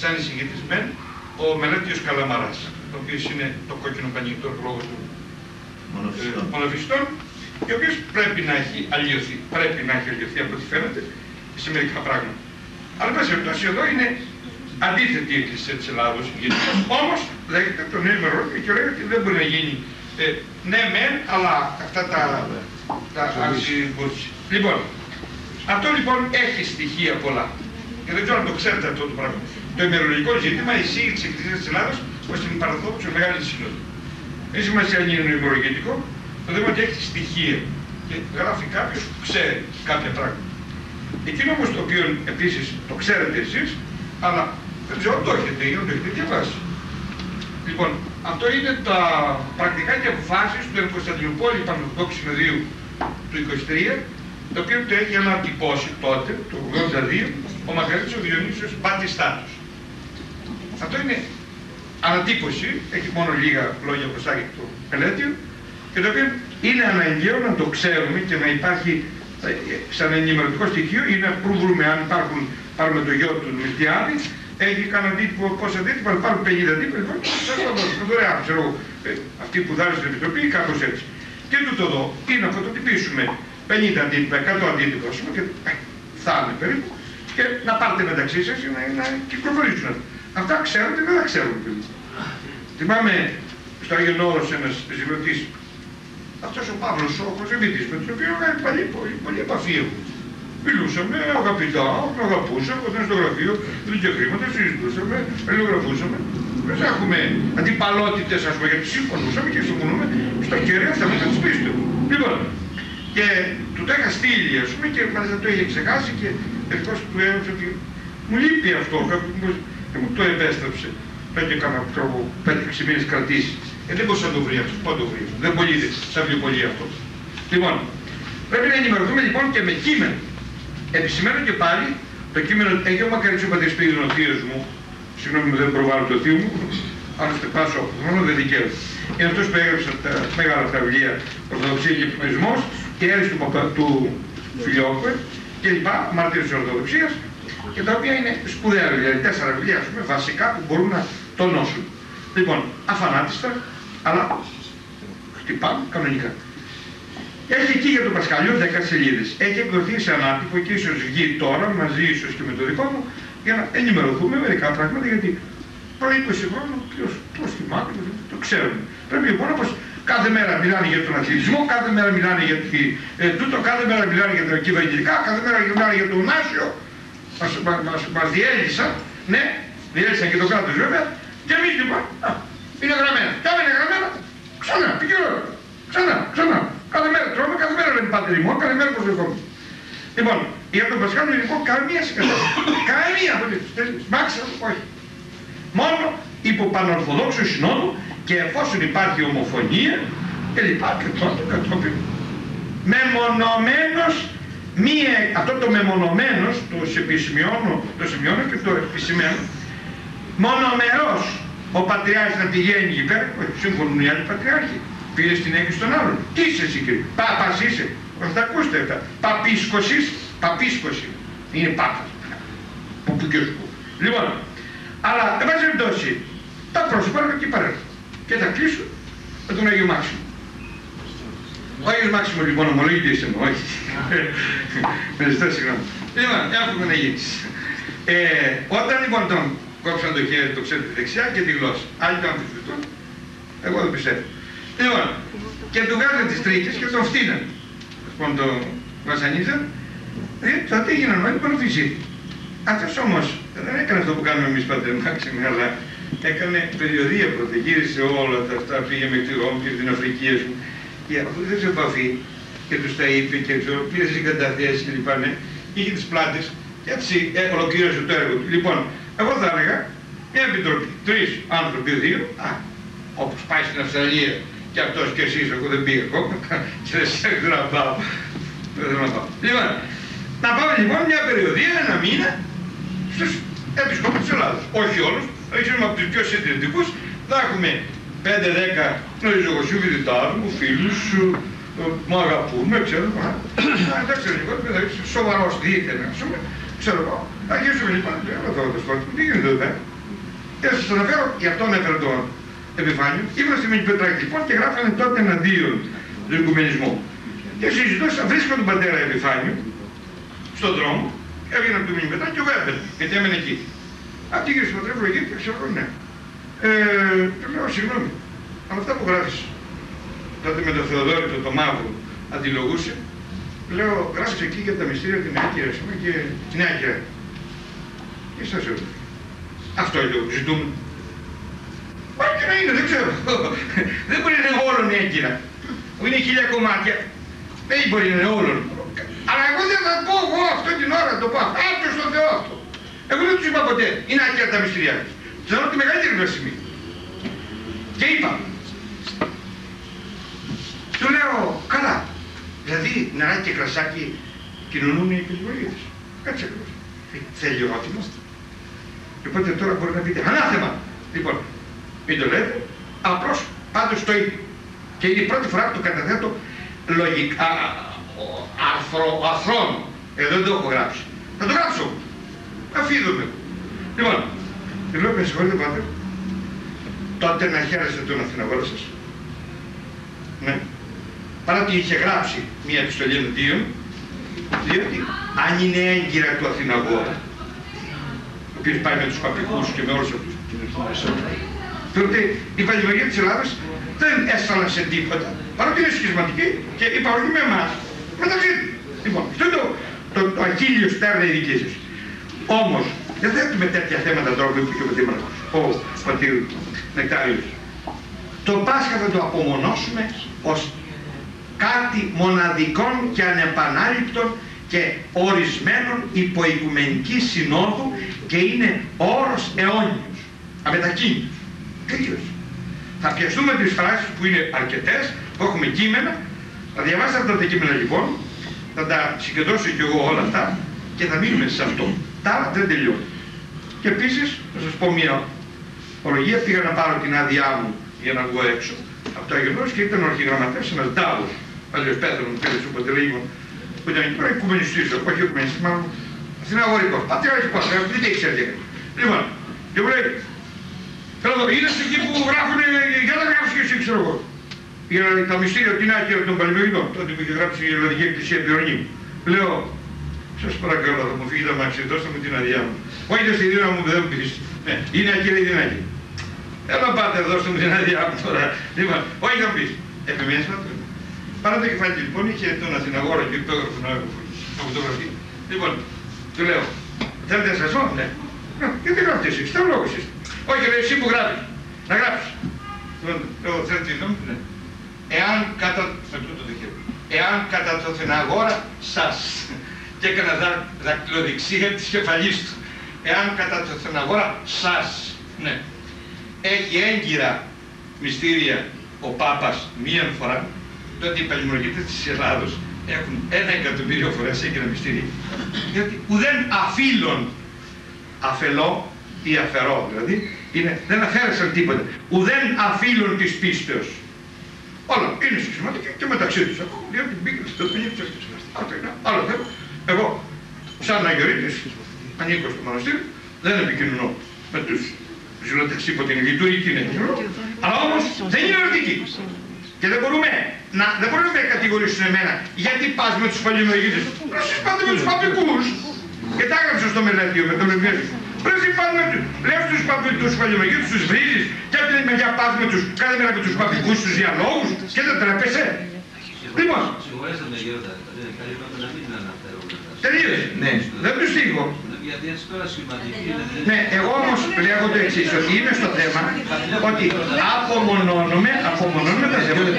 σαν εισηγητής μεν, ο Μελέτιος Καλαμαράς, ο οποίος είναι το κόκκινο πανί του λόγω του μονοφιστών, και ο οποίος πρέπει να έχει αλλοιωθεί, πρέπει να έχει αλλοιωθεί από ό,τι φαίνεται σε μερικά πράγματα. Αλλά πάση περιπτώσει εδώ είναι αντίθετη η Εκκλησία της Ελλάδος, γιατί όμως λέγεται το νέο ημερολόγιο και λέει ότι δεν μπορεί να γίνει ε, ναι μεν, αλλά αυτά τα, τα Λοιπόν, αυτό λοιπόν έχει στοιχεία πολλά. Και δεν ξέρω αν το ξέρετε αυτό το πράγμα. Το ημερολογικό ζήτημα εισήγει της Εκκλησίας της Ελλάδα προ την Παραδόξο Μεγάλη Σύνοδο. Δεν σημασία αν είναι ημερολογικό, το θέμα ότι έχει στοιχεία. Και γράφει κάποιος που ξέρει κάποια πράγματα. Εκείνο όμως το οποίο επίσης το ξέρετε εσείς, αλλά δεν ξέρω αν το έχετε ή αν το έχετε διαβάσει. Λοιπόν, αυτό είναι τα πρακτικά και αποφάσεις του Κωνσταντινούπολη Πανορθόδοξου Συνεδρίου του 23, το οποίο το έχει ανατυπώσει τότε, το 82, ο Μαργαρίτης ο Διονύσιος Μπατιστάτος. Αυτό είναι ανατύπωση, έχει μόνο λίγα λόγια μπροστά για το πελέτειο, και το οποίο είναι αναγκαίο να το ξέρουμε και να υπάρχει ε, σαν ενημερωτικό στοιχείο ή να βρούμε αν υπάρχουν, πάρουμε το γιο του Μητιάδη, έχει κανένα αντίτυπο, πόσα αντίτυπα, υπάρχουν 50 αντίτυπα, λοιπόν, σας το δώσουμε δωρεάν, ξέρω εγώ, ε, αυτοί που δάρουν στην Επιτροπή, κάπως έτσι. Και τούτο εδώ είναι να φωτοτυπήσουμε 50 αντίτυπα, 100 αντίτυπα, ας πούμε, και ε, θα είναι περίπου, και να πάρετε μεταξύ σας να, να κυκλοφορήσουν. Αυτά ξέρετε, δεν τα ξέρουν. Θυμάμαι στο Άγιο Νόρος ένας ζηλωτής, αυτός ο Παύλος ο Κοζεβίτης, με τον οποίο είχα πολύ, πολύ, πολύ επαφή έχω. Μιλούσαμε αγαπητά, τον αγαπούσα, όταν στο γραφείο, είχε χρήματα, συζητούσαμε, αλληλογραφούσαμε. Δεν έχουμε αντιπαλότητες, ας πούμε, γιατί συμφωνούσαμε και συμφωνούμε στα κεραία θέματα της πίστης του. Λοιπόν, και του τα είχα στείλει, ας πούμε, και μάλιστα το είχε ξεχάσει και ευτυχώς του έδωσε ότι μου λείπει αυτό, και μου το επέστρεψε. Πέντε κάνα τρόπο, πέντε-έξι μήνες κρατήσεις. Ε, δεν μπορούσα να το βρει αυτό. Πού το βρει. Δεν πωλείται σαν βιβλιοπολία αυτό. Λοιπόν, πρέπει να ενημερωθούμε λοιπόν και με κείμενο. Επισημένω και πάλι, το κείμενο έχει ο Μακαρίτσο Πατεσπίδη, ο θείο μου, συγγνώμη μου δεν προβάλλω το θείο μου, άλλωστε πάσω χρόνο δεν δικαίω. Είναι αυτός που έγραψε τα μεγάλα αυτά βιβλία Ορθοδοξία και Επιμερισμός και έρευνα του, του Φιλιόκουε και λοιπά, μαρτύρε της Ορθοδοξίας, και τα οποία είναι σπουδαία βιβλία, δηλαδή τέσσερα βιβλία, ας πούμε, βασικά που μπορούν να τονώσουν. Λοιπόν, αφανάτιστα, αλλά χτυπάμε κανονικά. Έχει εκεί για τον Πασχαλιό 10 σελίδες. Έχει εκδοθεί σε ανάπτυκο και ίσως βγει τώρα μαζί ίσως και με το δικό μου για να ενημερωθούμε μερικά πράγματα γιατί προ 20 χρόνων ποιος θυμάται, το ξέρουμε. Πρέπει λοιπόν όπως κάθε μέρα μιλάνε για τον αθλητισμό, κάθε μέρα μιλάνε για τη, ε, τούτο, κάθε μέρα μιλάνε για τα κυβερνητικά, κάθε μέρα μιλάνε για το Ουνάσιο, μας, μας, μας διέλυσαν, ναι, διέλυσαν και το κράτος βέβαια, και εμείς λοιπόν, α, είναι γραμμένα. Και άμα είναι γραμμένα, ξανά, πηγαίνω, ξανά, ξανά. Κάθε μέρα τρώμε, κάθε μέρα λέμε πάτε λιμό, κάθε μέρα προσδοκόμαστε. Λοιπόν, για τον Πασχάλο λοιπόν καμία συγκατάσταση. καμία απολύτως. Μάξιμο, όχι. Μόνο υπό πανορθοδόξο συνόδου και εφόσον υπάρχει ομοφωνία και λοιπά και τότε κατόπιν μεμονωμένος μία, αυτό το μεμονωμένος, το επισημειώνω, το σημειώνω και το επισημαίνω, μονομερός ο Πατριάρχης να πηγαίνει εκεί πέρα, σύμφωνο οι άλλοι Πατριάρχοι, πήρε στην έκρηση των άλλων. Τι είσαι εσύ κύριε, Πάπας είσαι, θα τα ακούσετε αυτά. Παπίσκος είσαι, παπίσκος είναι, είναι πάπας. Που που και που. Λοιπόν, αλλά εν πάση περιπτώσει, τα πρόσωπα είναι εκεί πέρα. Και θα κλείσω με τον Άγιο Μάξιμο. Ο Άγιος Μάξιμος λοιπόν ομολογείται είσαι μου, όχι. Με ζητώ συγγνώμη. Λοιπόν, έχουμε να γίνεις. Ε, όταν λοιπόν τον κόψαν το χέρι, το ξέρετε δεξιά και τη γλώσσα. Άλλοι το αμφισβητούν, εγώ δεν πιστεύω. Λοιπόν, και του βγάζαν τις τρίκες και τον φτύναν. Λοιπόν, τον βασανίζαν, ε, τότε έγιναν όλοι πανοφυσί. Αυτός όμως δεν έκανε αυτό που κάνουμε εμείς πατέρα Μάξιμο, αλλά έκανε περιοδία πρώτα, γύρισε όλα τα αυτά, πήγε με τη Ρώμη και την Αφρική, ας πούμε και αφού δεν σε επαφή και τους τα είπε και τους πήρες συγκαταθέσεις και λοιπά, ναι, είχε τις πλάτες και έτσι ε, ολοκλήρωσε το έργο του. Λοιπόν, εγώ θα έλεγα μια επιτροπή, τρεις άνθρωποι, δύο, α, όπως πάει στην Αυστραλία και αυτός και εσείς, εγώ δεν πήγα ακόμα και δεν σε να πάω. Δεν θέλω να πάω. Λοιπόν, να πάμε λοιπόν μια περιοδία, ένα μήνα, στους επισκόπους της Ελλάδας. Όχι όλους, όχι από τους πιο συντηρητικούς, θα έχουμε 5-10 γνωρίζω εγώ σου βιδιτάρου μου, φίλους σου, μου αγαπούν, ξέρω. Εντάξει, λοιπόν, σοβαρός δίθεν, ας πούμε, ξέρω εγώ. Αρχίσουμε λοιπόν, εδώ το σπίτι μου, τι γίνεται εδώ πέρα. Και σας αναφέρω, γι' αυτό ανέφερα τον επιφάνειο. Ήμουν στη Πετράκη λοιπόν και γράφανε τότε εναντίον του οικουμενισμού. Και συζητούσα, βρίσκω τον πατέρα Επιφάνιο στον δρόμο, έβγαινα από το Πετράκη και εγώ έπαιρνε, γιατί έμενε εκεί. Αυτή η κύριε Πατρέφου εκεί, ξέρω εγώ, ναι. Ε, του λέω, συγγνώμη, αλλά αυτά που γράφεις τότε με τον Θεοδόρητο το μαύρο αντιλογούσε, λέω, γράψε εκεί για τα μυστήρια την Άκυρα, ας πούμε, και την Άκυρα. Και σας λέω, αυτό είναι το ζητούμε. Μπορεί και να είναι, δεν ξέρω. δεν μπορεί να είναι όλον η Άκυρα. Που είναι χίλια κομμάτια. Δεν μπορεί να είναι όλον. Αλλά εγώ δεν θα πω εγώ αυτό την ώρα το πω. Άκυρο στον Θεό αυτό. Εγώ δεν τους είπα ποτέ, είναι άκυρα τα μυστήρια τους. Θέλω τη μεγαλύτερη γλωσσιμή. Και είπα, του λέω, καλά, δηλαδή νεράκι και κρασάκι κοινωνούν οι επιδημονίες. Κάτσε λίγο. Θέλει ερώτημα. Οπότε τώρα μπορεί να πείτε, ανάθεμα. Λοιπόν, Μην το λέτε. Απλώς πάντως το είπε. Και είναι η πρώτη φορά που το καταθέτω λογικά, αρθρο, αθρόν. Εδώ δεν το έχω γράψει. Θα το γράψω. Αφήνουμε. Λοιπόν, τη λέω, με συγχωρείτε πάτε, τότε να χαίρεστε τον Αθηναγόρα σας. Ναι. Παρά ότι είχε γράψει μία επιστολή εναντίον, διότι αν είναι έγκυρα του Αθηναγόρα, ο οποίος πάει με τους παπικούς και με όλους αυτούς, τότε η παλιβαγία της Ελλάδας δεν έσταλαν σε τίποτα, παρότι είναι σχισματική και υπάρχει με εμάς. Μεταξύ Λοιπόν, αυτό είναι το, το, το αχίλιος στέρνα η δική σας. Όμως, δεν θέτουμε τέτοια θέματα τώρα που είπε και ο Πατήμαρχος, ο πατήρ Νεκτάριος. Το Πάσχα θα το απομονώσουμε ως κάτι μοναδικών και ανεπανάληπτων και ορισμένων υποοικουμενική συνόδου και είναι όρος αιώνιος, αμετακίνητος. Τελείως. Θα πιαστούμε τις φράσεις που είναι αρκετές, που έχουμε κείμενα, θα διαβάσετε αυτά τα κείμενα λοιπόν, θα τα συγκεντρώσω και εγώ όλα αυτά και θα μείνουμε σε αυτό. Τα άλλα δεν τελειώνουν. Και επίσης, θα σας πω μια ορολογία, πήγα να πάρω την άδειά μου για να βγω έξω από το Αγιονός και ήταν ο αρχηγραμματέας ένας Ντάβος, παλιός Πέτρος μου πήρε σου λίγο, που ήταν εκεί πέρα οικουμενιστής, όχι οικουμενιστής, μάλλον συναγωρικός, πατριαρχικός, δεν τι ξέρετε. Λοιπόν, και μου λέει, Θέλω εδώ, είδες εκεί που γράφουνε, για να γράψεις και εσύ ξέρω εγώ. Για τα μυστήρια την άκρη των Παλαιολογικών, τότε που είχε γράψει η Ελλαδική Εκκλησία Πιονή. Λέω, σας παρακαλώ, θα μου φύγει τα μάξι, δώστε μου την αδειά μου. Όχι δεν στη δύναμη μου, δεν μου πεις. Ναι, είναι ακύρια ή δεν είναι Έλα πάτε, δώστε μου την αδειά μου τώρα. Λοιπόν, όχι θα μου πεις. Επιμένεις το. Παρά το κεφάλι λοιπόν είχε τον Αθηναγόρο και το έγραφε να φωτογραφεί. Λοιπόν, του λέω, θέλετε να σας πω, ναι. Γιατί γράφετε εσείς, τι λόγος είστε. Όχι ρε, εσύ που γράφεις. Να γράψεις. Λοιπόν, εγώ θέλω τη γνώμη ναι. Εάν κατά... Με τούτο δικαίωμα. Εάν κατά το Θεναγόρα σας και έκανα δα, δακτυλοδειξία της κεφαλής του. Εάν κατά το Θεναγόρα σας, ναι, έχει έγκυρα μυστήρια ο Πάπας μία φορά, τότε οι παλιμολογίτες της Ελλάδος έχουν ένα εκατομμύριο φορές έγκυρα μυστήρια. Γιατί ουδέν αφήλων αφελώ ή αφαιρώ δηλαδή, είναι, δεν αφαίρεσαν τίποτα. Ουδέν αφήλων της πίστεως. Όλα είναι συστηματικά και μεταξύ τους. Εγώ διότι μπήκα στο σπίτι της Αυτό είναι άλλο θέμα. Εγώ, σαν Αγιορείτης, ανήκω στο μοναστήρι, δεν επικοινωνώ με τους ζηλωτές υπό την λειτουργική επικοινωνώ, αλλά όμως δεν είναι ερωτική. Και δεν μπορούμε να, δεν μπορούμε να με κατηγορήσουν εμένα γιατί πας με τους παλινοηγίτες. Εσείς πάτε με τους παπικούς. Και τα έγραψα στο μελέτιο με τον Λευκέζο. Πρέπει πάνε με τους, λες τους, τους παλιομαγίτους, τους βρίζεις και από την μεριά πας με τους, κάθε μέρα με τους παπικούς, τους διαλόγους και δεν τρέπεσαι. Λοιπόν. Τελείωσε. Ναι. Δεν τους θίγω. Γιατί έτσι τώρα σημαντική Ναι, εγώ όμως λέγω το εξής, ότι είμαι στο θέμα ότι απομονώνουμε, απομονώνουμε τα θέματα.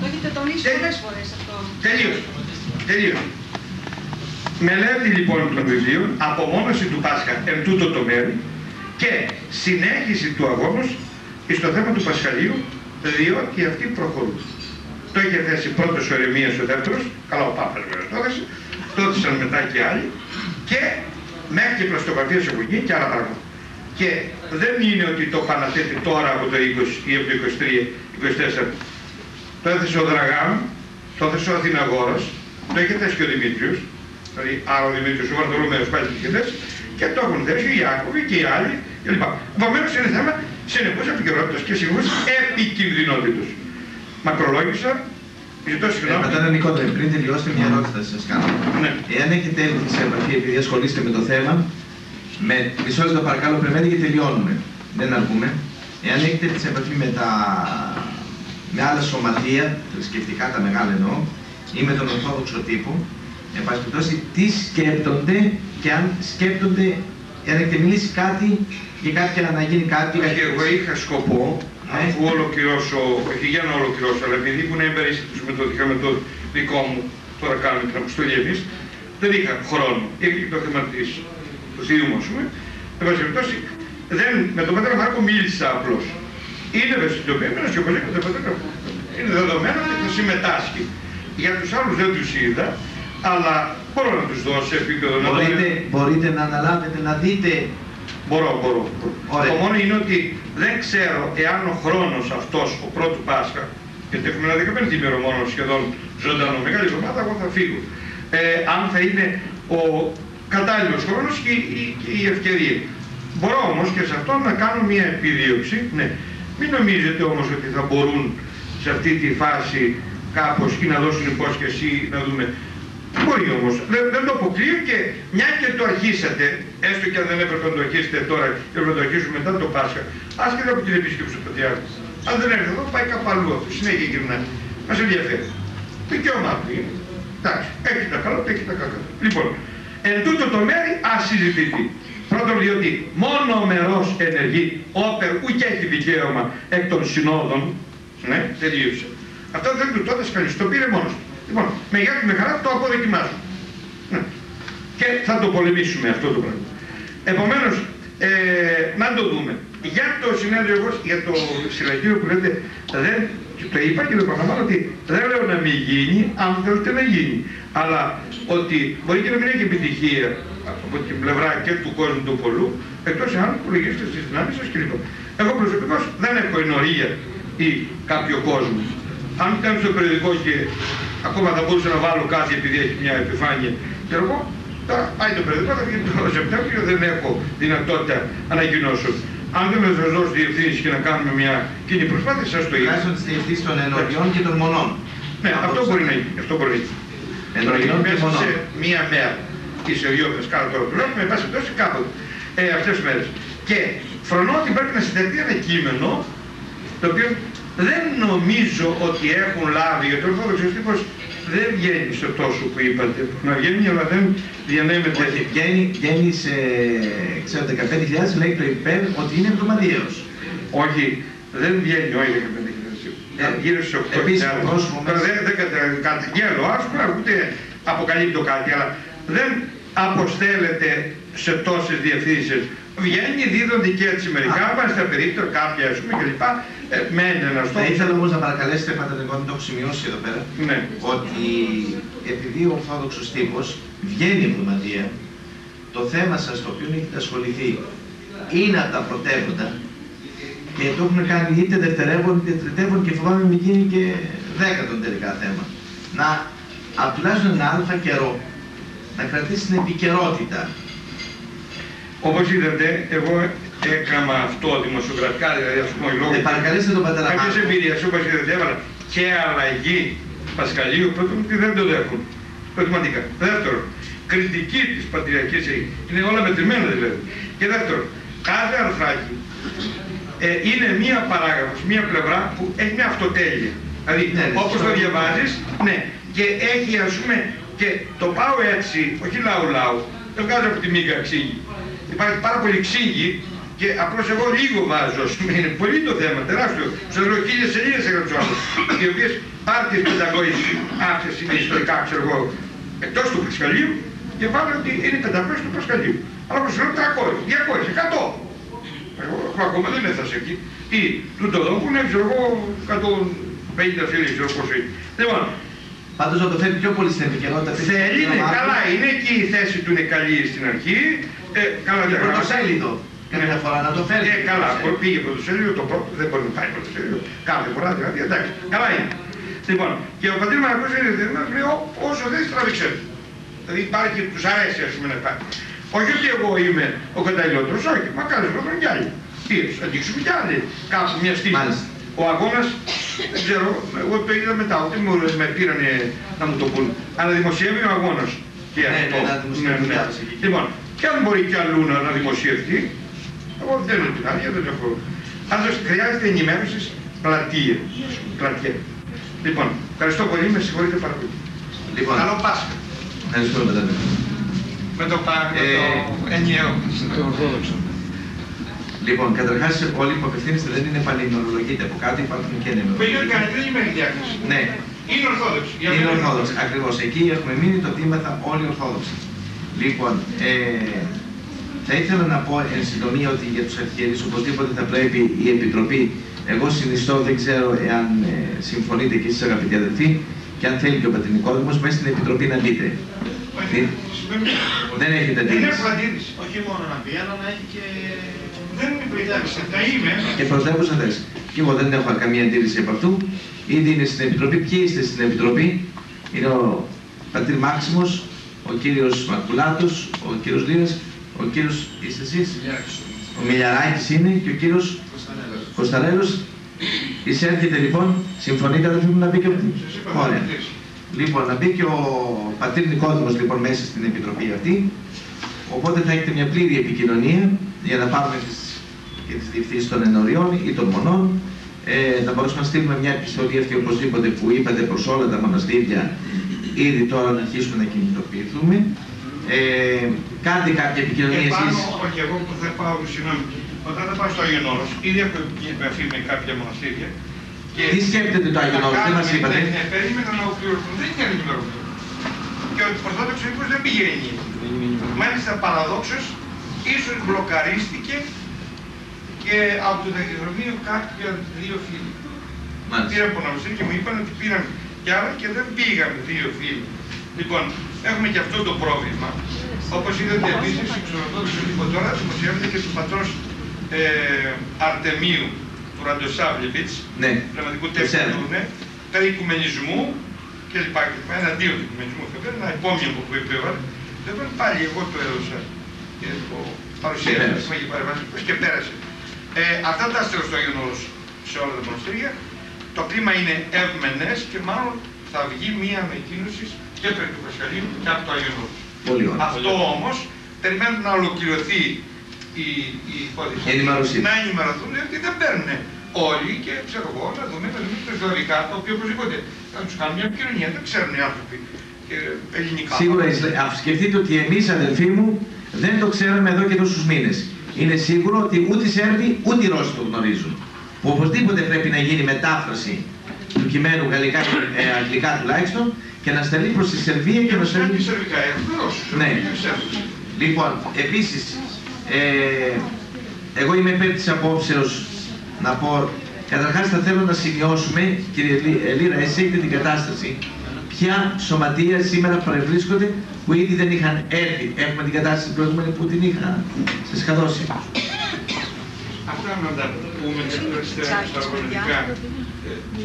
Το έχετε τονίσει πολλές φορές αυτό. Τελείωσε. Τελείωσε. Μελέτη λοιπόν των βιβλίων, απομόνωση του Πάσχα εν τούτο το μέρη και συνέχιση του αγώνος στο θέμα του Πασχαλίου, διότι αυτοί προχωρούν. Το είχε θέσει πρώτος ο Ερεμίας ο δεύτερος, καλά ο Πάπας βέβαια το έδωσε, το έδωσαν μετά και άλλοι και μέχρι και πλαστογραφία σε γίνει και άλλα πράγματα. Και δεν είναι ότι το παναθέτει τώρα από το 20 ή από το 23-24. Το έθεσε ο Δραγάν, το έθεσε ο Αθηναγόρας, το είχε θέσει και ο Δημήτριος, δηλαδή άλλο Δημήτριος, ο Βαρδολομέος πάλι είχε θέσει, και το έχουν θέσει οι Ιάκωβοι και οι άλλοι κλπ. Επομένως είναι θέμα συνεπώς επικαιρότητας και συνεπώς επικινδυνότητος. Μακρολόγησα, ζητώ συγγνώμη. Πατέρα Νικόδρε, πριν τελειώσετε μια ερώτηση θα σας κάνω. Ναι. Εάν έχετε έρθει σε επαφή, επειδή ασχολείστε με το θέμα, με μισό λεπτό παρακαλώ πρεμένει και τελειώνουμε. Δεν αρκούμε. Εάν έχετε έρθει σε επαφή με τα με άλλα σωματεία, θρησκευτικά τα μεγάλα εννοώ, ή με τον Ορθόδοξο τύπο, εν πάση περιπτώσει, τι σκέπτονται και αν σκέπτονται, αν έχετε μιλήσει κάτι για κάποια να γίνει κάτι. Και εγώ είχα σκοπό, Ναι. αφού ολοκληρώσω, όχι για να ολοκληρώσω, αλλά επειδή ήμουν εμπεριστατος με το, με το δικό μου, τώρα κάνουμε την αποστολή εμείς, δεν είχα χρόνο. Είχε και το θέμα της, του θείου μου, ας πούμε. Εν πάση περιπτώσει, δεν, με τον πατέρα Μάρκο μίλησα απλώς. Είναι ευαισθητοποιημένος και οπωσδήποτε ο πατέρα μου είναι δεδομένο και θα συμμετάσχει. Για τους άλλους δεν τους είδα, αλλά μπορώ να τους δώσω σε επίπεδο να Μπορείτε, μπορείτε να αναλάβετε να δείτε Μπορώ, μπορώ. Ωραία. Το μόνο είναι ότι δεν ξέρω εάν ο χρόνος αυτός, ο πρώτου Πάσχα, γιατί έχουμε ένα 15 ημέρο μόνο σχεδόν ζωντανό, μεγάλη εβδομάδα, εγώ θα φύγω. Ε, αν θα είναι ο κατάλληλος χρόνος και, η- και η ευκαιρία. Μπορώ όμως και σε αυτό να κάνω μια επιδίωξη, ναι. Μην νομίζετε όμως ότι θα μπορούν σε αυτή τη φάση κάπως ή να δώσουν υπόσχεση ή να δούμε. Μπορεί όμως, δεν, δεν το αποκλείω και μια και το αρχίσατε, έστω και αν δεν έπρεπε να το αρχίσετε τώρα, έπρεπε να το αρχίσουμε μετά το Πάσχα, άσχετα από την επίσκεψη του Πατριάρχου. Αν δεν έρθει εδώ, πάει κάπου αλλού αυτό, συνέχεια γυρνάει. Μας ενδιαφέρει. Δικαίωμά του είναι. Εντάξει, έχει τα καλά του, έχει τα κακά του. Λοιπόν, εν τούτο το μέρη ας συζητηθεί. Πρώτον διότι μόνο ο μερός ενεργεί, όπερ ουκ έχει δικαίωμα εκ των συνόδων, ναι, τελείωσε. Αυτό δεν του τότε κανείς, το πήρε μόνος του. Λοιπόν, με γεια και με χαρά το αποδοκιμάζω. Ναι. Και θα το πολεμήσουμε αυτό το πράγμα. Επομένως, ε, να το δούμε. Για το συνέδριο, εγώ, για το συλλαγείο που λέτε, δεν, και το είπα και το προγραμμάτω ότι δεν λέω να μην γίνει, αν θέλετε να γίνει. Αλλά ότι μπορεί και να μην έχει επιτυχία από την πλευρά και του κόσμου του πολλού, εκτός εάν υπολογίσετε στις δυνάμεις σας κλπ. Εγώ προσωπικώς δεν έχω ενορία ή κάποιο κόσμο. Αν ήταν στο περιοδικό και ακόμα θα μπορούσα να βάλω κάτι επειδή έχει μια επιφάνεια, και εγώ Τώρα πάει το περιοδικό, θα βγει το Σεπτέμβριο, δεν έχω δυνατότητα ανακοινώσεων. Αν δεν με σας δώσω διευθύνσης και να κάνουμε μια κοινή προσπάθεια, σας το είπα. Τουλάχιστον τη διευθύνση των ενωριών και των μονών. Ναι, Να αυτό δώσετε. μπορεί να γίνει. Αυτό μπορεί να γίνει. Ενωριών και Μέσα μονών. σε μία μέρα ή σε δύο μέρες κάτω τώρα που λέμε, με πάση περιπτώσει κάποτε ε, αυτές τις μέρες. Και φρονώ ότι πρέπει να συνταχθεί ένα κείμενο το οποίο δεν νομίζω ότι έχουν λάβει, γιατί ο Ορθόδοξος τύπος δεν βγαίνει στο τόσο που είπατε. Να βγαίνει αλλά δεν διανέμεται. Όχι, βγαίνει, βγαίνει σε ξέρω, 15.000 λέει το υπέρ ότι είναι εβδομαδιαίος. Όχι, δεν βγαίνει, όχι 15.000. Ε, Γύρω στους 8.000. επίσημο πρόσωπο Τώρα μέσα. δεν, δεν κατα- καταγγέλλω άσχημα, ούτε αποκαλύπτω κάτι, αλλά δεν αποστέλλεται σε τόσες διευθύνσεις. Βγαίνει, δίδονται και έτσι μερικά, βάζει στα περίπτωρα κάποια, ας πούμε, κλπ. Ε, μένει ένα Θα στόχο. ήθελα όμως να παρακαλέσετε πατατικό, το έχω σημειώσει εδώ πέρα, Ναι. ότι επειδή ο Ορθόδοξος τύπος βγαίνει εβδομαδία, το θέμα σας το οποίο έχετε ασχοληθεί είναι από τα πρωτεύοντα και το έχουν κάνει είτε δευτερεύον είτε τριτεύον και φοβάμαι μην γίνει και δέκατον τελικά θέμα. Να απ' τουλάχιστον ένα αλφα καιρό να κρατήσει την επικαιρότητα. Όπως είδατε, εγώ έκανα αυτό δημοσιογραφικά, δηλαδή ας πούμε λόγω... Ε, παρακαλέστε τον Πατέρα Κάποιες Μάρκο. εμπειρίες, όπως είδατε, έβαλα και αλλαγή Πασχαλίου, πρώτον ότι δεν το δέχουν. Προτιμαντικά. Δεύτερον, κριτική της Πατριακής Αίγυπτου. Είναι όλα μετρημένα δηλαδή. Και δεύτερον, κάθε αρθράκι ε, είναι μία παράγραφος, μία πλευρά που έχει μια αυτοτέλεια. Δηλαδή, Ναι, ναι, όπως το σωστό. διαβάζεις, ναι, και έχει ας πούμε, και το πάω έτσι, όχι λαού λαού, το βγάζω από τη μίγα ξύγη. Υπάρχει πάρα πολύ ξύγη και απλώς εγώ λίγο βάζω, ας πούμε, είναι πολύ το θέμα, τεράστιο. Σας λέω χίλιες σελίδες έγραψε ο άλλος, οι οποίες πάρτιες παιδαγωγής, αυτές είναι ιστορικά, ξέρω εγώ, εκτός του Πασχαλίου και βάλω ότι είναι 500 του Πασχαλίου. Αλλά όπως λέω 300, 200, 100. Εγώ ακόμα δεν έφτασε εκεί. Ή του Τοδόκου είναι, ξέρω εγώ, 150 φίλοι, ξέρω πόσο είναι. Λοιπόν, Πάντως να το φέρει πιο πολύ στην επικαιρότητα. θέλει, Πατέρα είναι Μάρκο. καλά, είναι και η θέση του είναι καλή στην αρχή. Ε, καλά, Και δεν γράφει. πρωτοσέλιδο. Καμιά φορά να το φέρει. Ε, καλά, πήγε πρωτοσέλιδο, το πρώτο δεν μπορεί να πάει πρωτοσέλιδο. Κάθε φορά δηλαδή, εντάξει, καλά είναι. Λοιπόν, και ο πατήρ Μαρκός είναι δεδομένος, λέει «Ό- όσο δεν τραβήξε. Δηλαδή υπάρχει, τους αρέσει ας πούμε να πάει. Όχι ότι εγώ είμαι ο καταλληλότερος, όχι, μα καλώς πρώτον κι άλλοι. Τι, θα δείξουμε κι άλλοι κάπου μια στιγμή. Μάλιστα. Ο αγώνας, δεν ξέρω, εγώ το είδα μετά, ούτε μου με πήρανε να μου το πούν. Αλλά δημοσιεύει ο αγώνας. Και Ναι, αυτό. ναι, να δημοσιεύει Ναι, ναι. διάβασα εκεί. Λοιπόν, και αν μπορεί κι αλλού να, να δημοσιευτεί, εγώ δεν είναι την άδεια, δεν έχω. Πάντως χρειάζεται ενημέρωσης πλατείας. πλατεία. Λοιπόν, ευχαριστώ πολύ, με συγχωρείτε πάρα πολύ. Λοιπόν, Καλό Πάσχα. ευχαριστούμε Πατέρα. Με το, πα- με το Ε, ενιαίο. Λοιπόν, καταρχάς όλοι που απευθύνεστε δεν είναι παλινολογείτε από κάτω, υπάρχουν και Παιδιά, νευρολογικοί. κανένα δεν υπάρχει διάκριση. Ναι, Είναι Ορθόδοξη. Για είναι μένα Ορθόδοξοι. Ακριβώς. Εκεί έχουμε μείνει το τίμαθα όλοι Ορθόδοξοι. Λοιπόν, ε, θα ήθελα να πω εν συντομία ότι για τους αρχιερείς οπωσδήποτε θα πρέπει η Επιτροπή, εγώ συνιστώ, δεν ξέρω εάν ε, συμφωνείτε και εσείς αγαπητοί αδελφοί, και αν θέλει και ο Πατρινικόδημος, μέσα στην Επιτροπή να μπείτε. Τι; Δεν έχετε Δεν αντίρρηση. έχω αντίρρηση. Όχι μόνο να πει, αλλά να έχει και. Δεν είναι προετοίμηση. Θα είμαι. Και πρωτεύουσα θέση. Και εγώ δεν έχω καμία αντίρρηση από αυτού. Ήδη είναι στην Επιτροπή. Ποιοι είστε στην Επιτροπή; Είναι ο πατήρ Μάξιμος, ο κύριος Μακουλάτος, ο κύριος Λίνας, ο κύριος είστε εσείς; Ο Μιλιαράκης είναι και ο κύριος Κωνσταντέλος. Εισέρχεται λοιπόν, συμφωνείτε αδελφοί μου να μπει και ο... Σας είπα, Ωραία. αντίρρηση. Λοιπόν, να μπει και ο πατήρ Νικόδημος λοιπόν μέσα στην Επιτροπή αυτή. Οπότε θα έχετε μια πλήρη επικοινωνία για να πάρουμε τις, και τις διευθύνσεις των ενωριών ή των μονών. Ε, να μπορέσουμε να στείλουμε μια επιστολή αυτή οπωσδήποτε που είπατε προς όλα τα μοναστήρια ήδη τώρα να αρχίσουμε να κινητοποιηθούμε. Ε, κάντε κάποια επικοινωνία Επάνω, εσείς. όχι εγώ που θα πάω, συγγνώμη, όταν θα πάω στο Άγιον Όρος, ήδη έχω επαφή με κάποια μοναστήρια. και Τι σκέπτεται το Άγιον θα Όρος, δεν μας κάνουμε- είπατε; Ναι, ναι, περίμενα να ολοκληρωθούν, δεν ήταν ενημερωμένο. Και ο Ορθόδοξος Ύπος δεν πηγαίνει. Μάλιστα παραδόξως, ίσως μπλοκαρίστηκε και από το ταχυδρομείο κάποια δύο φίλοι. Μάλιστα. Πήρα από Ναυστή και μου είπαν ότι πήραν κι άλλα και δεν πήγαν δύο φίλοι. Λοιπόν, έχουμε και αυτό το πρόβλημα. Όπως είδατε επίσης, εξ ορθόδοξου τύπο τώρα δημοσιεύεται και του πατρός ε, Αρτεμίου του Ραντοσάβλεβιτς, Ναι, πνευματικού Το τέχνη ξέρω. του, ναι, περί οικουμενισμού και λοιπά. και λοιπά. Εναντίον του οικουμενισμού βέβαια, ένα υπόμνημα που υπέβαλε. Λοιπόν, πάλι εγώ το έδωσα και το παρουσίασα πέρασε. έχουμε και παρεμβάσεις και πέρασε. Ε, αυτά τα άστερα στο Άγιον Όρος σε όλα τα μοναστήρια. Το κλίμα είναι ευμενές και μάλλον θα βγει μία ανακοίνωση και περί του Πασχαλίου και από το Άγιον Όρος. πολύ ωραία. Αυτό όμως περιμένουν να ολοκληρωθεί η, η υπόθεση. Η ενημέρωσή. Να ενημερωθούν ότι δεν παίρνουν όλοι και ξέρω εγώ να δούμε να δούμε ιστορικά τα οποία οπωσδήποτε θα τους κάνουν μια επικοινωνία. Δεν ξέρουν οι άνθρωποι και ελληνικά. Σίγουρα, Ισλα- α, σκεφτείτε ότι εμείς αδελφοί μου δεν το ξέρουμε εδώ και τόσους μήνες. Είναι σίγουρο ότι ούτε οι Σέρβοι ούτε οι Ρώσοι το γνωρίζουν. Που οπωσδήποτε πρέπει να γίνει μετάφραση του κειμένου γαλλικά και ε, αγγλικά τουλάχιστον και να στελεί προς τη Σερβία και Και να να στέλνουν στελεί... και σερβικά, έχουν Ρώσους. Ναι. έχουν Σέρβους. Λοιπόν, επίσης, ε, εγώ είμαι υπέρ της απόψεως να πω, καταρχάς θα θέλω να σημειώσουμε, κύριε Λί- ε, Λίρα, εσύ έχετε την κατάσταση, ποια σωματεία σήμερα παρευρίσκονται που ήδη δεν είχαν έρθει. Έχουμε την κατάσταση την προηγούμενη που την είχα, σας είχα δώσει. Αυτά να τα πούμε και τώρα στα αγωνιστικά.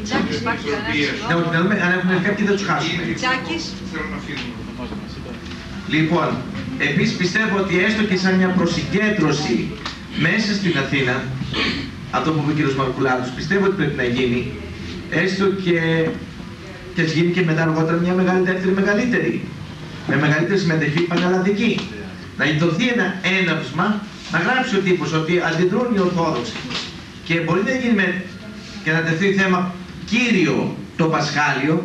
Τσάκης, υπάρχει κανένας Ναι, όχι, να δούμε αν έχουν έρθει κάποιοι δεν τους χάσουμε. Τσάκης. Θέλω να φύγουμε. Λοιπόν, επίσης πιστεύω ότι έστω και σαν μια προσυγκέντρωση μέσα στην Αθήνα, αυτό που είπε ο κ. Μαρκουλάτος, πιστεύω ότι πρέπει να γίνει, έστω και, και ας γίνει και μετά αργότερα μια μεγάλη δεύτερη μεγαλύτερη, με μεγαλύτερη συμμετοχή πανελλαδική. Να δοθεί ένα έναυσμα, να γράψει ο τύπος ότι αντιδρούν οι Ορθόδοξοι. Και μπορεί να γίνει με, και να τεθεί θέμα κύριο το Πασχάλιο,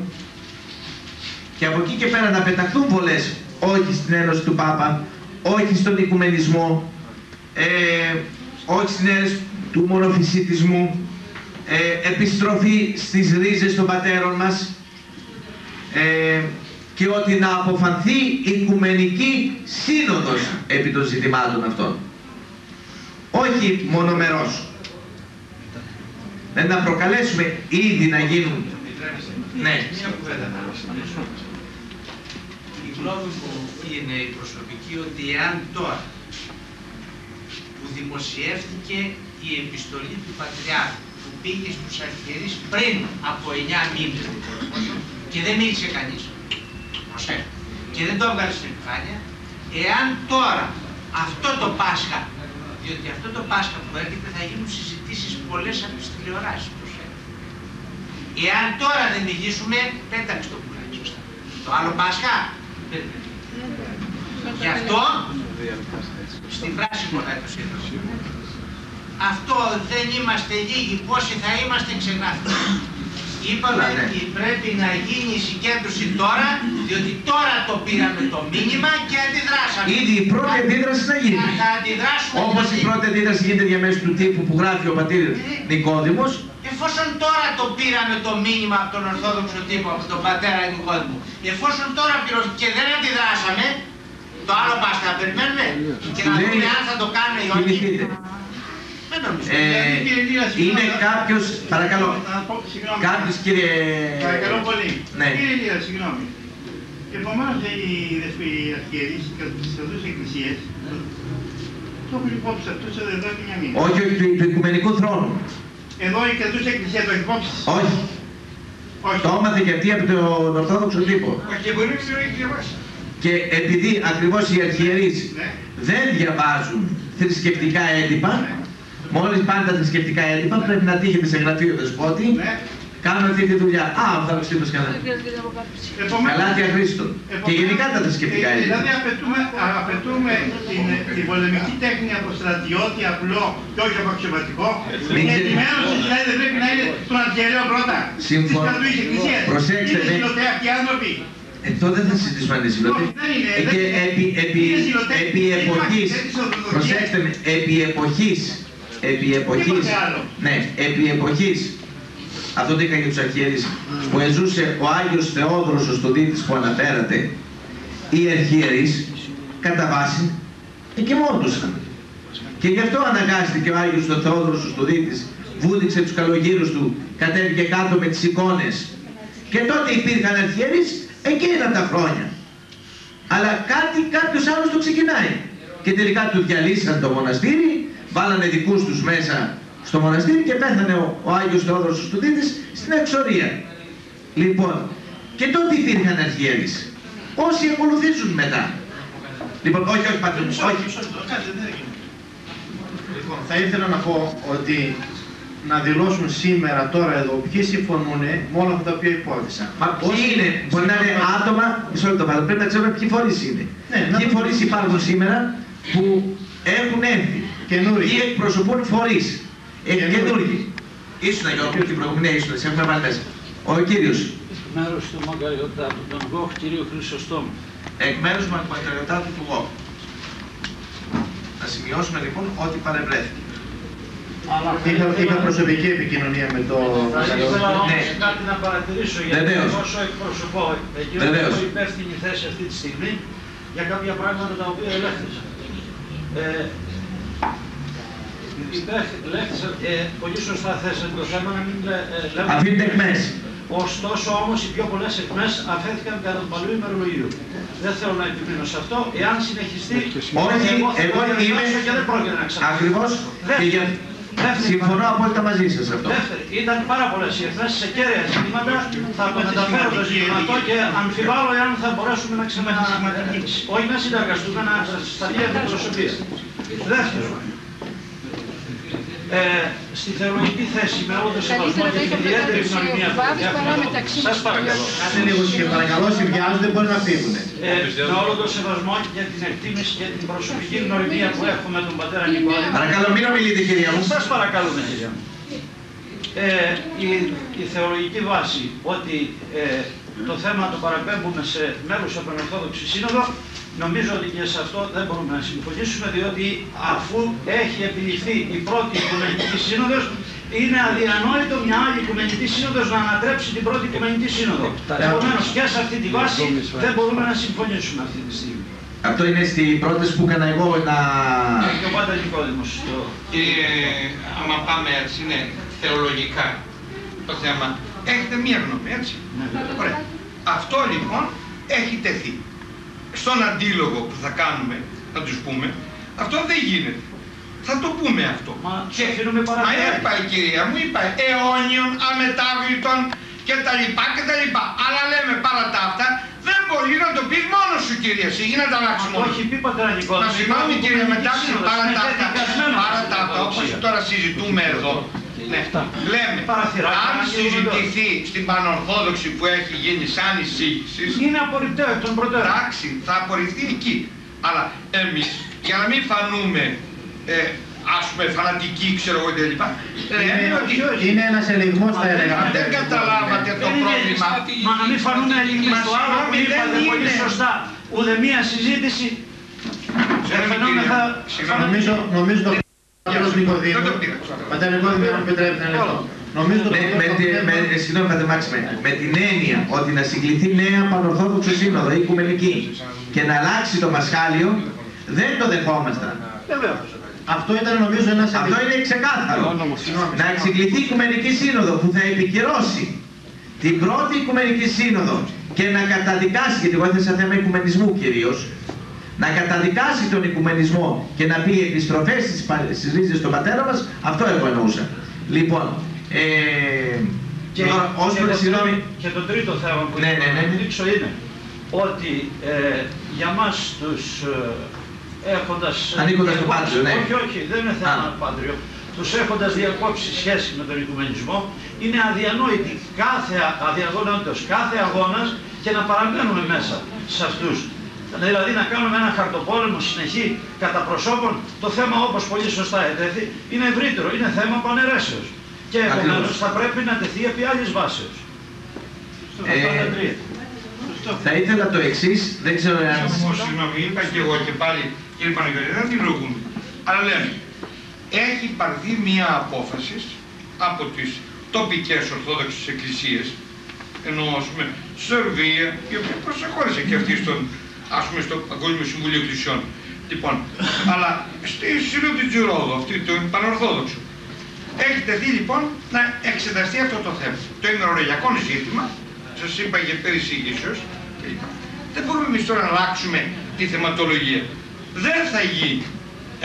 και από εκεί και πέρα να πεταχθούν βολές όχι στην Ένωση του Πάπα, όχι στον οικουμενισμό, ε, όχι στην Ένωση του μονοφυσιτισμού, ε, επιστροφή στις ρίζες των πατέρων μας ε, και ότι να αποφανθεί οικουμενική σύνοδος επί των ζητημάτων αυτών. Όχι μονομερός. Δεν να προκαλέσουμε ήδη να γίνουν. Ναι. Μια κουβέντα να ρωτήσω. Η γνώμη μου είναι η προσωπική ότι εάν τώρα που δημοσιεύτηκε η επιστολή του Πατριάρχου που πήγε στους αρχιερείς πριν από 9 μήνες δεν ξέρω πόσο, και δεν μίλησε κανείς προσέχω, και δεν το έβγαλε στην επιφάνεια εάν τώρα αυτό το Πάσχα διότι αυτό το Πάσχα που έρχεται θα γίνουν συζητήσεις πολλές από τις τηλεοράσεις προσέχω. Εάν τώρα δεν μιλήσουμε, πέταξε το πουλάκι σωστά. Το άλλο Πάσχα, δεν Γι' αυτό, στην φράση κολλάει το σύνδρομο. Αυτό δεν είμαστε λίγοι, πόσοι θα είμαστε ξεγράφητοι. Είπαμε Ναι, ναι. ότι πρέπει να γίνει η συγκέντρωση τώρα, διότι τώρα το πήραμε το μήνυμα και αντιδράσαμε. Ήδη η πρώτη αντίδραση να γίνει. Θα- Θα αντιδράσουμε. Όπως η δηλαδή. πρώτη αντίδραση γίνεται διαμέσου του τύπου που γράφει ο πατήρ Νικόδημος, Εφόσον τώρα το πήραμε το μήνυμα από τον Ορθόδοξο τύπο, από τον πατέρα Νικόδημο, εφόσον τώρα πληρω- και δεν αντιδράσαμε, το άλλο Πάσχα να περιμένουμε και να Λέει- δούμε αν θα το κάνουμε ή όχι. Θυμηθείτε. Δεν νομίζω. Ε, είναι κάποιος, παρακαλώ, Να πω, συγγνώμη. κάποιος κύριε... Παρακαλώ πολύ. Ναι. Κύριε Λία, συγγνώμη. Επομένως οι δεσποι- οι αρχιερείς και τις Θεοδούς Εκκλησίες το έχουν υπόψη αυτούς εδώ και μια μήνα. Όχι, όχι, του, του Οικουμενικού Θρόνου. Εδώ η Κρατούσα Εκκλησίας το έχει υπόψη. Όχι. Όχι. Το έμαθε και αυτή από τον Ορθόδοξο τύπο. Όχι, και μπορεί να μην το έχει διαβάσει. Και επειδή ακριβώς οι αρχιερείς Ναι. δεν διαβάζουν θρησκευτικά έντυπα, μόλις πάνε τα θρησκευτικά έντυπα πρέπει να τύχετε σε γραφείο δεσπότη, Ναι. κάνουν αυτή τη δουλειά. Α, ο Θάνος Τύπος καλά. Επομένως- Καλάτια Χρήστο. Και Επομένως, γενικά τα θρησκευτικά ε, έντυπα. Δηλαδή απαιτούμε, α, απαιτούμε την, την πολεμική τέχνη από στρατιώτη απλό και όχι από αξιωματικό. Μην Η ξε- ενημέρωση δηλαδή δεν πρέπει να είναι των αρχιερέων πρώτα. Συμφωνώ. Της Κρατούης Εκκλησίας. Προσέξτε Είναι με. ζηλωτέ αυτοί οι άνθρωποι. Εδώ δεν θα συζητήσουμε αν είναι ζηλωτή. Όχι, δεν είναι, Ε, δεν Και είναι. επί, επί, Είναι ζηλωτές. επί Είναι εποχής, μαχητές της Ορθοδοξίας. προσέξτε με, επί εποχής, επί εποχής, Τίποτε άλλο. ναι, επί εποχής, αυτό το είχα για τους αρχιερείς, που εζούσε ο Άγιος Θεόδωρος ο Στοδίτης που αναφέρατε, οι αρχιερείς, κατά βάση, εκοιμώντουσαν. Και γι' αυτό αναγκάστηκε ο Άγιος ο Θεόδωρος ο Στοδίτης, βούτυξε τους καλογύρους του, κατέβηκε κάτω με τις εικόνες. Και τότε υπήρχαν αρχιερείς εκείνα τα χρόνια. Αλλά κάτι κάποιος άλλος το ξεκινάει. Και τελικά του διαλύσαν το μοναστήρι, βάλανε δικούς τους μέσα στο μοναστήρι και πέθανε ο, ο Άγιος Θεόδωρος ο Στουδίτης στην εξορία. Λοιπόν, και τότε υπήρχαν αρχιέρεις. Όσοι ακολουθήσουν μετά. Λοιπόν, όχι, όχι, πατρί, μου, όχι. Λοιπόν, θα ήθελα να πω ότι να δηλώσουν σήμερα, τώρα εδώ, ποιοι συμφωνούν με όλα αυτά τα οποία υπόθεσαν. Μα ποιοι Όσοι- είναι, μπορεί να είναι άτομα, μισό λεπτό πάντα, πρέπει να ξέρουμε ποιοι φορείς είναι. Ναι, να ποιοι το- φορείς υπάρχουν σήμερα που έχουν έρθει; Καινούργοι. ή εκπροσωπούν φορείς. Ε, Καινούργοι. καινούργοι. Ήσουν Γιώργο την προηγούμενη, ναι, ήσουν, σε έχουμε βάλει μέσα. Ο κύριος, μέρος του Μαγκαριωτάτου, τον ΓΟΧ κύριο Χρυσοστόμου. εκ μέρους του Μακαριωτάτου του ΓΟΚ. Να σημειώσουμε λοιπόν ότι παρευρέθηκε. Αλλά Είχα, είχα προσωπική επικοινωνία με το Θα ήθελα Ναι. όμως κάτι να παρατηρήσω γιατί Βεβαίως. όσο εκπροσωπώ εκείνο Βεβαίως. που έχω υπεύθυνη θέση αυτή τη στιγμή για κάποια πράγματα τα οποία ελέγχθησαν. Ε, υπεύθυ- ελέγχθησαν, ε, πολύ σωστά θέσατε το θέμα να μην λέ- ε, λέμε... Αφήνετε εκμές. Ωστόσο όμως οι πιο πολλές εκμές αφέθηκαν κατά το παλιού ημερολογίου. Δεν θέλω να επιμείνω σε αυτό. Εάν συνεχιστεί, Όχι, θα εγώ το είμαι διαβάσω και δεν πρόκειται να ξαναρχίσω. ακριβώς και για... Δεύτερη Συμφωνώ απόλυτα μαζί σας αυτό. Δεύτερη, ήταν πάρα πολλές οι εκθέσεις σε κέρια ζητήματα. Θα το μεταφέρω το ζήτημα αυτό και αμφιβάλλω εάν θα μπορέσουμε να ξανα... Όχι να συνεργαστούμε, να σταθεί αντιπροσωπεία. Δεύτερο, ε, στη θεολογική θέση με όλο το σεβασμό Καλύτερα και να την είχαμε ιδιαίτερη μεταξύ γνωριμία που βάδους παρά διάφερα. μεταξύ Σας μας. παρακαλώ. Κάτε λίγο και παρακαλώ, όσοι βιάζονται μπορεί να φύγουν. Ε, με όλο το σεβασμό και την εκτίμηση και την προσωπική γνωριμία που έχω με τον πατέρα Νικόλη. Παρακαλώ μην ομιλείτε κυρία μου. Σας παρακαλούμε κυρία μου. Ε, η, η θεολογική βάση ότι ε, το θέμα το παραπέμπουμε σε μέρους από την Ορθόδοξη Σύνοδο νομίζω ότι και σε αυτό δεν μπορούμε να συμφωνήσουμε διότι αφού έχει επιληφθεί η πρώτη Οικουμενική Σύνοδος είναι αδιανόητο μια άλλη Οικουμενική Σύνοδος να ανατρέψει την πρώτη Οικουμενική Σύνοδο. Επομένως και σε αυτή τη βάση δεν μπορούμε να συμφωνήσουμε αυτή τη στιγμή. Αυτό είναι στην πρόταση που έκανα εγώ να... Και ο Πάτα Νικόδημος το... Κύριε, άμα πάμε έτσι, ναι, θεολογικά το θέμα, έχετε μία γνώμη, έτσι; Ωραία. Αυτό λοιπόν έχει τεθεί. Στον αντίλογο που θα κάνουμε, να τους πούμε, αυτό δεν γίνεται. Θα το πούμε αυτό. Μα τους αφήνουμε Μα παρακάτω. είπα η κυρία μου, είπα αιώνιων, αμετάβλητων και τα λοιπά και τα λοιπά. Αλλά λέμε παρά τα αυτά, δεν μπορεί να το πεις μόνος σου κυρία, εσύ να τα αλλάξεις Αυτό μόνος. έχει πει πατέρα Νικόλα. Μα συγγνώμη κύριε Μετάξη, παρά τα αυτά, παρά τα αυτά, όπως όπως τώρα συζητούμε εδώ, ναι, λέμε, Παραθυράκια, αν να γίνουν συζητηθεί στην Πανορθόδοξη που έχει γίνει σαν εισήγησης, Είναι απορριπταίο εκ των προτέρων. εντάξει, θα απορριφθεί εκεί. Αλλά εμείς, για να μην φανούμε, ε, ας πούμε, φανατικοί, ξέρω εγώ κλπ. Λέμε ότι Είναι ένας ελιγμός θα έλεγα. αν δεν καταλάβατε το Δεν είναι- πρόβλημα, Μα να μην φανούμε λίγοι Μα στο άλλο που συγγνώμη, είπατε δεν πολύ είναι. σωστά. Ούτε μία συζήτηση δεν Συγγνώμη, φαινόμεθα κύριε, συγγνώμη. Νομίζω, νομίζω το πατέρας Νικοδήμου, Δεν το πήρα. πατέρα Νικοδήμου, αν επιτρέπετε ένα λεπτό. Νομίζω το Με, με, τη- με, ε, συγγνώμη Πατεμάξη, με, με την έννοια ότι να συγκληθεί νέα Πανορθόδοξη Σύνοδο ή Οικουμενική και να αλλάξει το μασχάλιο, δεν το δεχόμασταν. Βεβαίως. Αυτό ήταν νομίζω ένας Αυτό είναι ξεκάθαρο. Να εξηγηθεί η Οικουμενική Σύνοδο που θα επικυρώσει την πρώτη Οικουμενική Σύνοδο και να καταδικάσει, γιατί εγώ έθεσα θέμα οικουμενισμού κυρίως, να καταδικάσει τον οικουμενισμό και να πει επιστροφές στις, πα- στις ρίζες των πατέρα μας, αυτό εγώ εννοούσα. Λοιπόν, ε, Και, τώρα, ως και, προς το, τη συγγνώμη, τρίτο- και το τρίτο θέμα που Ναι, ήθελα ναι, ναι. να δείξω είναι ότι ε, για μας τους ε, έχοντας... Ανήκοντας στο διακόψει- Πάντριο, ναι. Όχι, όχι, δεν είναι θέμα Α. πάντριο. Τους έχοντας διακόψει σχέση με τον οικουμενισμό, είναι αδιανόητη κάθε αδιαγωνότητος, κάθε αγώνας και να παραμένουμε μέσα σε αυτούς. Δηλαδή να κάνουμε ένα χαρτοπόλεμο συνεχή κατά προσώπων, το θέμα όπως πολύ σωστά ετέθη, είναι ευρύτερο, είναι θέμα πανερέσεως. Και επομένως Ακριβώς. θα πρέπει να τεθεί επί άλλης βάσεως. Ε, Αυτά τα τρία. θα ήθελα το εξής, δεν ξέρω αν... Όμως, συγγνώμη, είπα και εγώ και πάλι, κύριε Παναγιώτη, δεν την λογούμε. Αλλά λέμε, έχει πάρθει μία απόφαση από τις τοπικές ορθόδοξες εκκλησίες, ενώ ας πούμε Σερβία, η οποία προσεχώρησε και αυτή στον, ας πούμε, στο Παγκόσμιο Συμβούλιο Εκκλησιών. Λοιπόν, αλλά στη Σύνοδο του Ρόδο, αυτή το πανορθόδοξο, έχει τεθεί λοιπόν να εξεταστεί αυτό το θέμα. Το ημερολογιακό ζήτημα, σας είπα για πέρυσι ίσως, κλπ. δεν μπορούμε εμείς τώρα να αλλάξουμε τη θεματολογία. Δεν θα γίνει.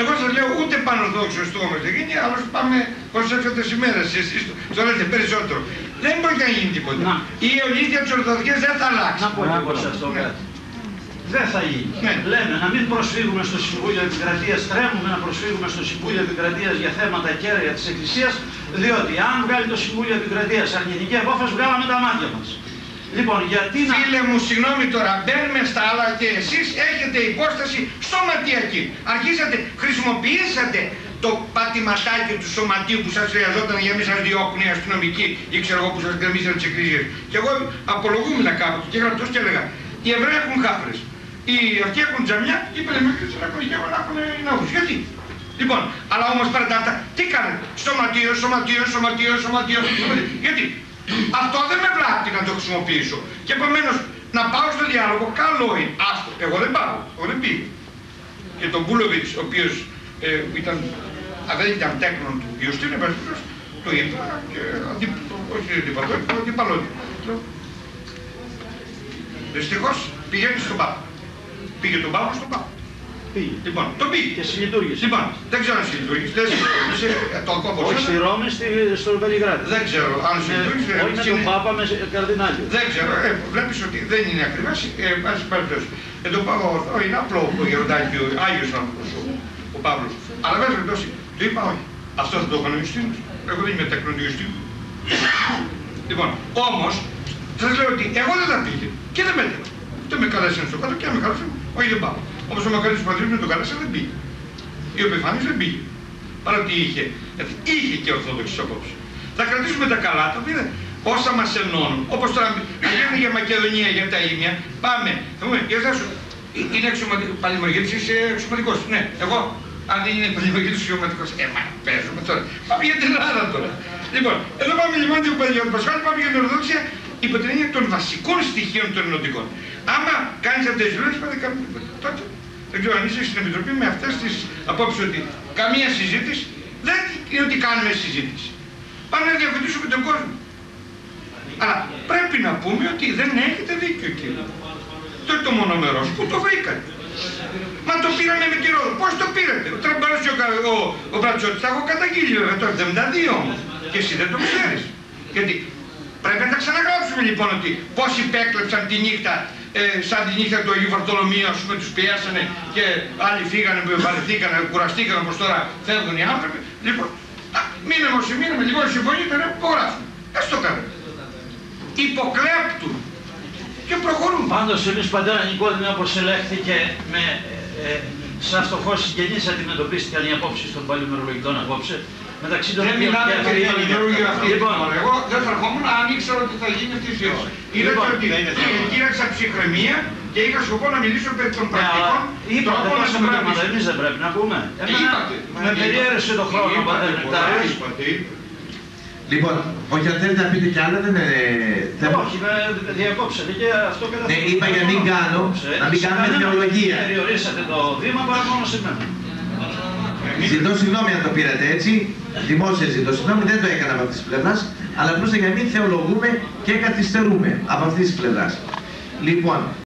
Εγώ σας λέω ούτε πάνω δόξο στο όμω δεν γίνει, αλλά πάμε προς έφτατε ημέρε. Εσείς το λέτε περισσότερο. Δεν μπορεί να γίνει τίποτα. Να. Η αιωνίδια της Ορθοδοξίας δεν θα αλλάξει. Να πω και εγώ σε αυτό Ναι. κάτι. Δεν θα γίνει. Ναι. Λέμε να μην προσφύγουμε στο Συμβούλιο Επικρατείας, τρέμουμε να προσφύγουμε στο Συμβούλιο Επικρατείας για θέματα κέρια της Εκκλησίας, διότι αν βγάλει το Συμβούλιο Επικρατείας αρνητική απόφαση, βγάλαμε τα μάτια μας. Λοιπόν, γιατί να. Φίλε μου, συγγνώμη τώρα, μπαίνουμε στα άλλα και εσείς έχετε υπόσταση σωματιακή. Αρχίσατε, χρησιμοποιήσατε το πατηματάκι του σωματείου που σας χρειαζόταν για να μην σας διώκουν οι αστυνομικοί ή ξέρω εγώ που σας γκρεμίσαν τις εκκλησίες. Και εγώ απολογούμαι κάποτε και γρατός και έλεγα, οι Εβραίοι έχουν χάφρες. Οι αυτοί έχουν τζαμιά, οι Πελεμίκρες έχουν γεύμα να έχουν ναούς. Γιατί; Λοιπόν, αλλά όμως πέρα τα αυτά, τι κάνετε; Σωματείο, σωματείο, σωματείο, σωματείο. σωματείο. Γιατί; Αυτό δεν με βλάπτει να το χρησιμοποιήσω. Και επομένως να πάω στο διάλογο, καλό είναι. Άστο, εγώ δεν πάω, εγώ δεν πήγα. Και τον Μπούλοβιτς, ο οποίος ε, ήταν, α, δεν ήταν τέκνον του Ιωστίνου, εμπασχετός, το είπα και αντι, όχι αντιπαλότητα, αντιπαλότητα. Λέω, Δυστυχώς πηγαίνει στον Πάπα. Πήγε τον Πάπα στον Πάπα. Πήγε. Λοιπόν, τον πήγε. Και συλλειτουργήσε. Λοιπόν, δεν ξέρω αν συλλειτουργήσε, δεν συλλειτουργήσε, ε, το κόμπο Όχι στη Ρώμη, στη, στο Βελιγράδι. Δεν ξέρω αν Με- συλλειτουργήσε. Όχι με τον συνε- Πάπα, με καρδινάλιο. δεν ξέρω, ε, βλέπεις ότι δεν είναι ακριβώς, ε, πάση περιπτώσει. Ε, το πάω, ο, είναι απλό ο γεροντάκι, ο Άγιος άνθρωπος, ο, ο Παύλος. Αλλά βέβαια περιπτώσει, του είπα όχι. Αυτός θα το έκανε ο Ιουστίνος. Εγώ δεν είμαι τέκνον του Ιουστίνου. λοιπόν, όμως, σας λέω ότι εγώ δεν τα πήγε και δεν με έτρεπε. Δεν με καλέσαν στο κάτω και αν με καλέσαν, όχι δεν πάω. Όπως ο Μακαρίτης Πατρίς με τον καλέσαν δεν πήγε. Η Επιφάνης δεν πήγε. Παρότι είχε, γιατί είχε και ορθόδοξες απόψεις. Θα κρατήσουμε τα καλά, τα οποία όσα μας ενώνουν. Όπως τώρα, αν λέμε για Μακεδονία, για τα ίμια, πάμε. Θα πούμε, για εσάς, είναι εξωματικός, παλιμογίτης, είσαι εξωματικός. Ναι, εγώ, αν δεν είναι παλιμογίτης, εξωματικός. Ε, μα, παίζουμε τώρα. Πάμε για την Ελλάδα τώρα. Λοιπόν, εδώ πάμε λοιπόν την Παλαιότητα Πασχάλη, πάμε για την Ορθόδοξια υπό την έννοια των βασικών στοιχείων των ενωτικών. Άμα κάνεις αυτές τις δουλειές, πάντα κάνουμε τίποτα. Τότε, δεν ξέρω αν είσαι στην Επιτροπή με αυτές τις απόψεις ότι καμία συζήτηση δεν είναι ότι κάνουμε συζήτηση. Πάμε να διαφωτίσουμε τον κόσμο. Αλλά πρέπει να πούμε ότι δεν έχετε δίκιο κύριε. Το είναι το μονομερός. Πού το βρήκατε. Μα το πήραμε με τη Ρόδο. Πώς το πήρατε; Ο Τραμπάρος και ο, Κα- ο, ο Μπρατσότης τα έχω καταγγείλει βέβαια το 72 όμως. Και εσύ δεν το ξέρεις. Γιατί πρέπει να τα ξαναγράψουμε λοιπόν ότι πόσοι υπέκλεψαν τη νύχτα ε, σαν τη νύχτα του Αγίου Βαρτολομίου, ας πούμε, τους πιάσανε και άλλοι φύγανε, βαρεθήκανε, κουραστήκανε όπως τώρα φεύγουν οι άνθρωποι. Λοιπόν, α, μείναμε όσοι μείναμε, λοιπόν συμφωνείτε, ναι, υπογράφουμε. Ας το κάνουμε. Υποκλέπτουν και προχωρούν. Πάντως εμείς πατέρα Νικόδημη όπως ελέγχθηκε με ε, ε, σαν φτωχός συγγενής αντιμετωπίστηκαν οι απόψεις των παλιωμερολογητών απόψε μεταξύ των Δεν οποίων μιλάμε και περί αυτοί- ενημερού αυτή. Λοιπόν, Εγώ δεν θα ερχόμουν αν ήξερα ότι θα γίνει αυτή η συζήτηση. Είδατε Λοιπόν, ότι δεν είναι θέμα. κοίταξα ψυχραιμία και είχα σκοπό να μιλήσω περί των ναι, αλλά πρακτικών είπατε τρόπων να τόσα σε πράγματα, βοηθήσω. εμείς δεν πρέπει να πούμε. Εμένα είπατε. με περιέρεσε το χρόνο ο πατέρα Νεκτάριος. Λοιπόν, όχι αν θέλετε να πείτε κι άλλα, δεν είναι θέμα. Όχι, με διακόψατε και αυτό και Ναι, είπα για να μην κάνω, να μην κάνουμε Σε μένα θεολογία. Περιορίσατε το βήμα παρά μόνο σε μένα. Ζητώ συγγνώμη αν το πήρατε έτσι. Δημόσια ζητώ συγγνώμη, δεν το έκανα από αυτής της πλευράς. Αλλά απλώ για να μην θεολογούμε και καθυστερούμε από αυτής της πλευράς. Λοιπόν,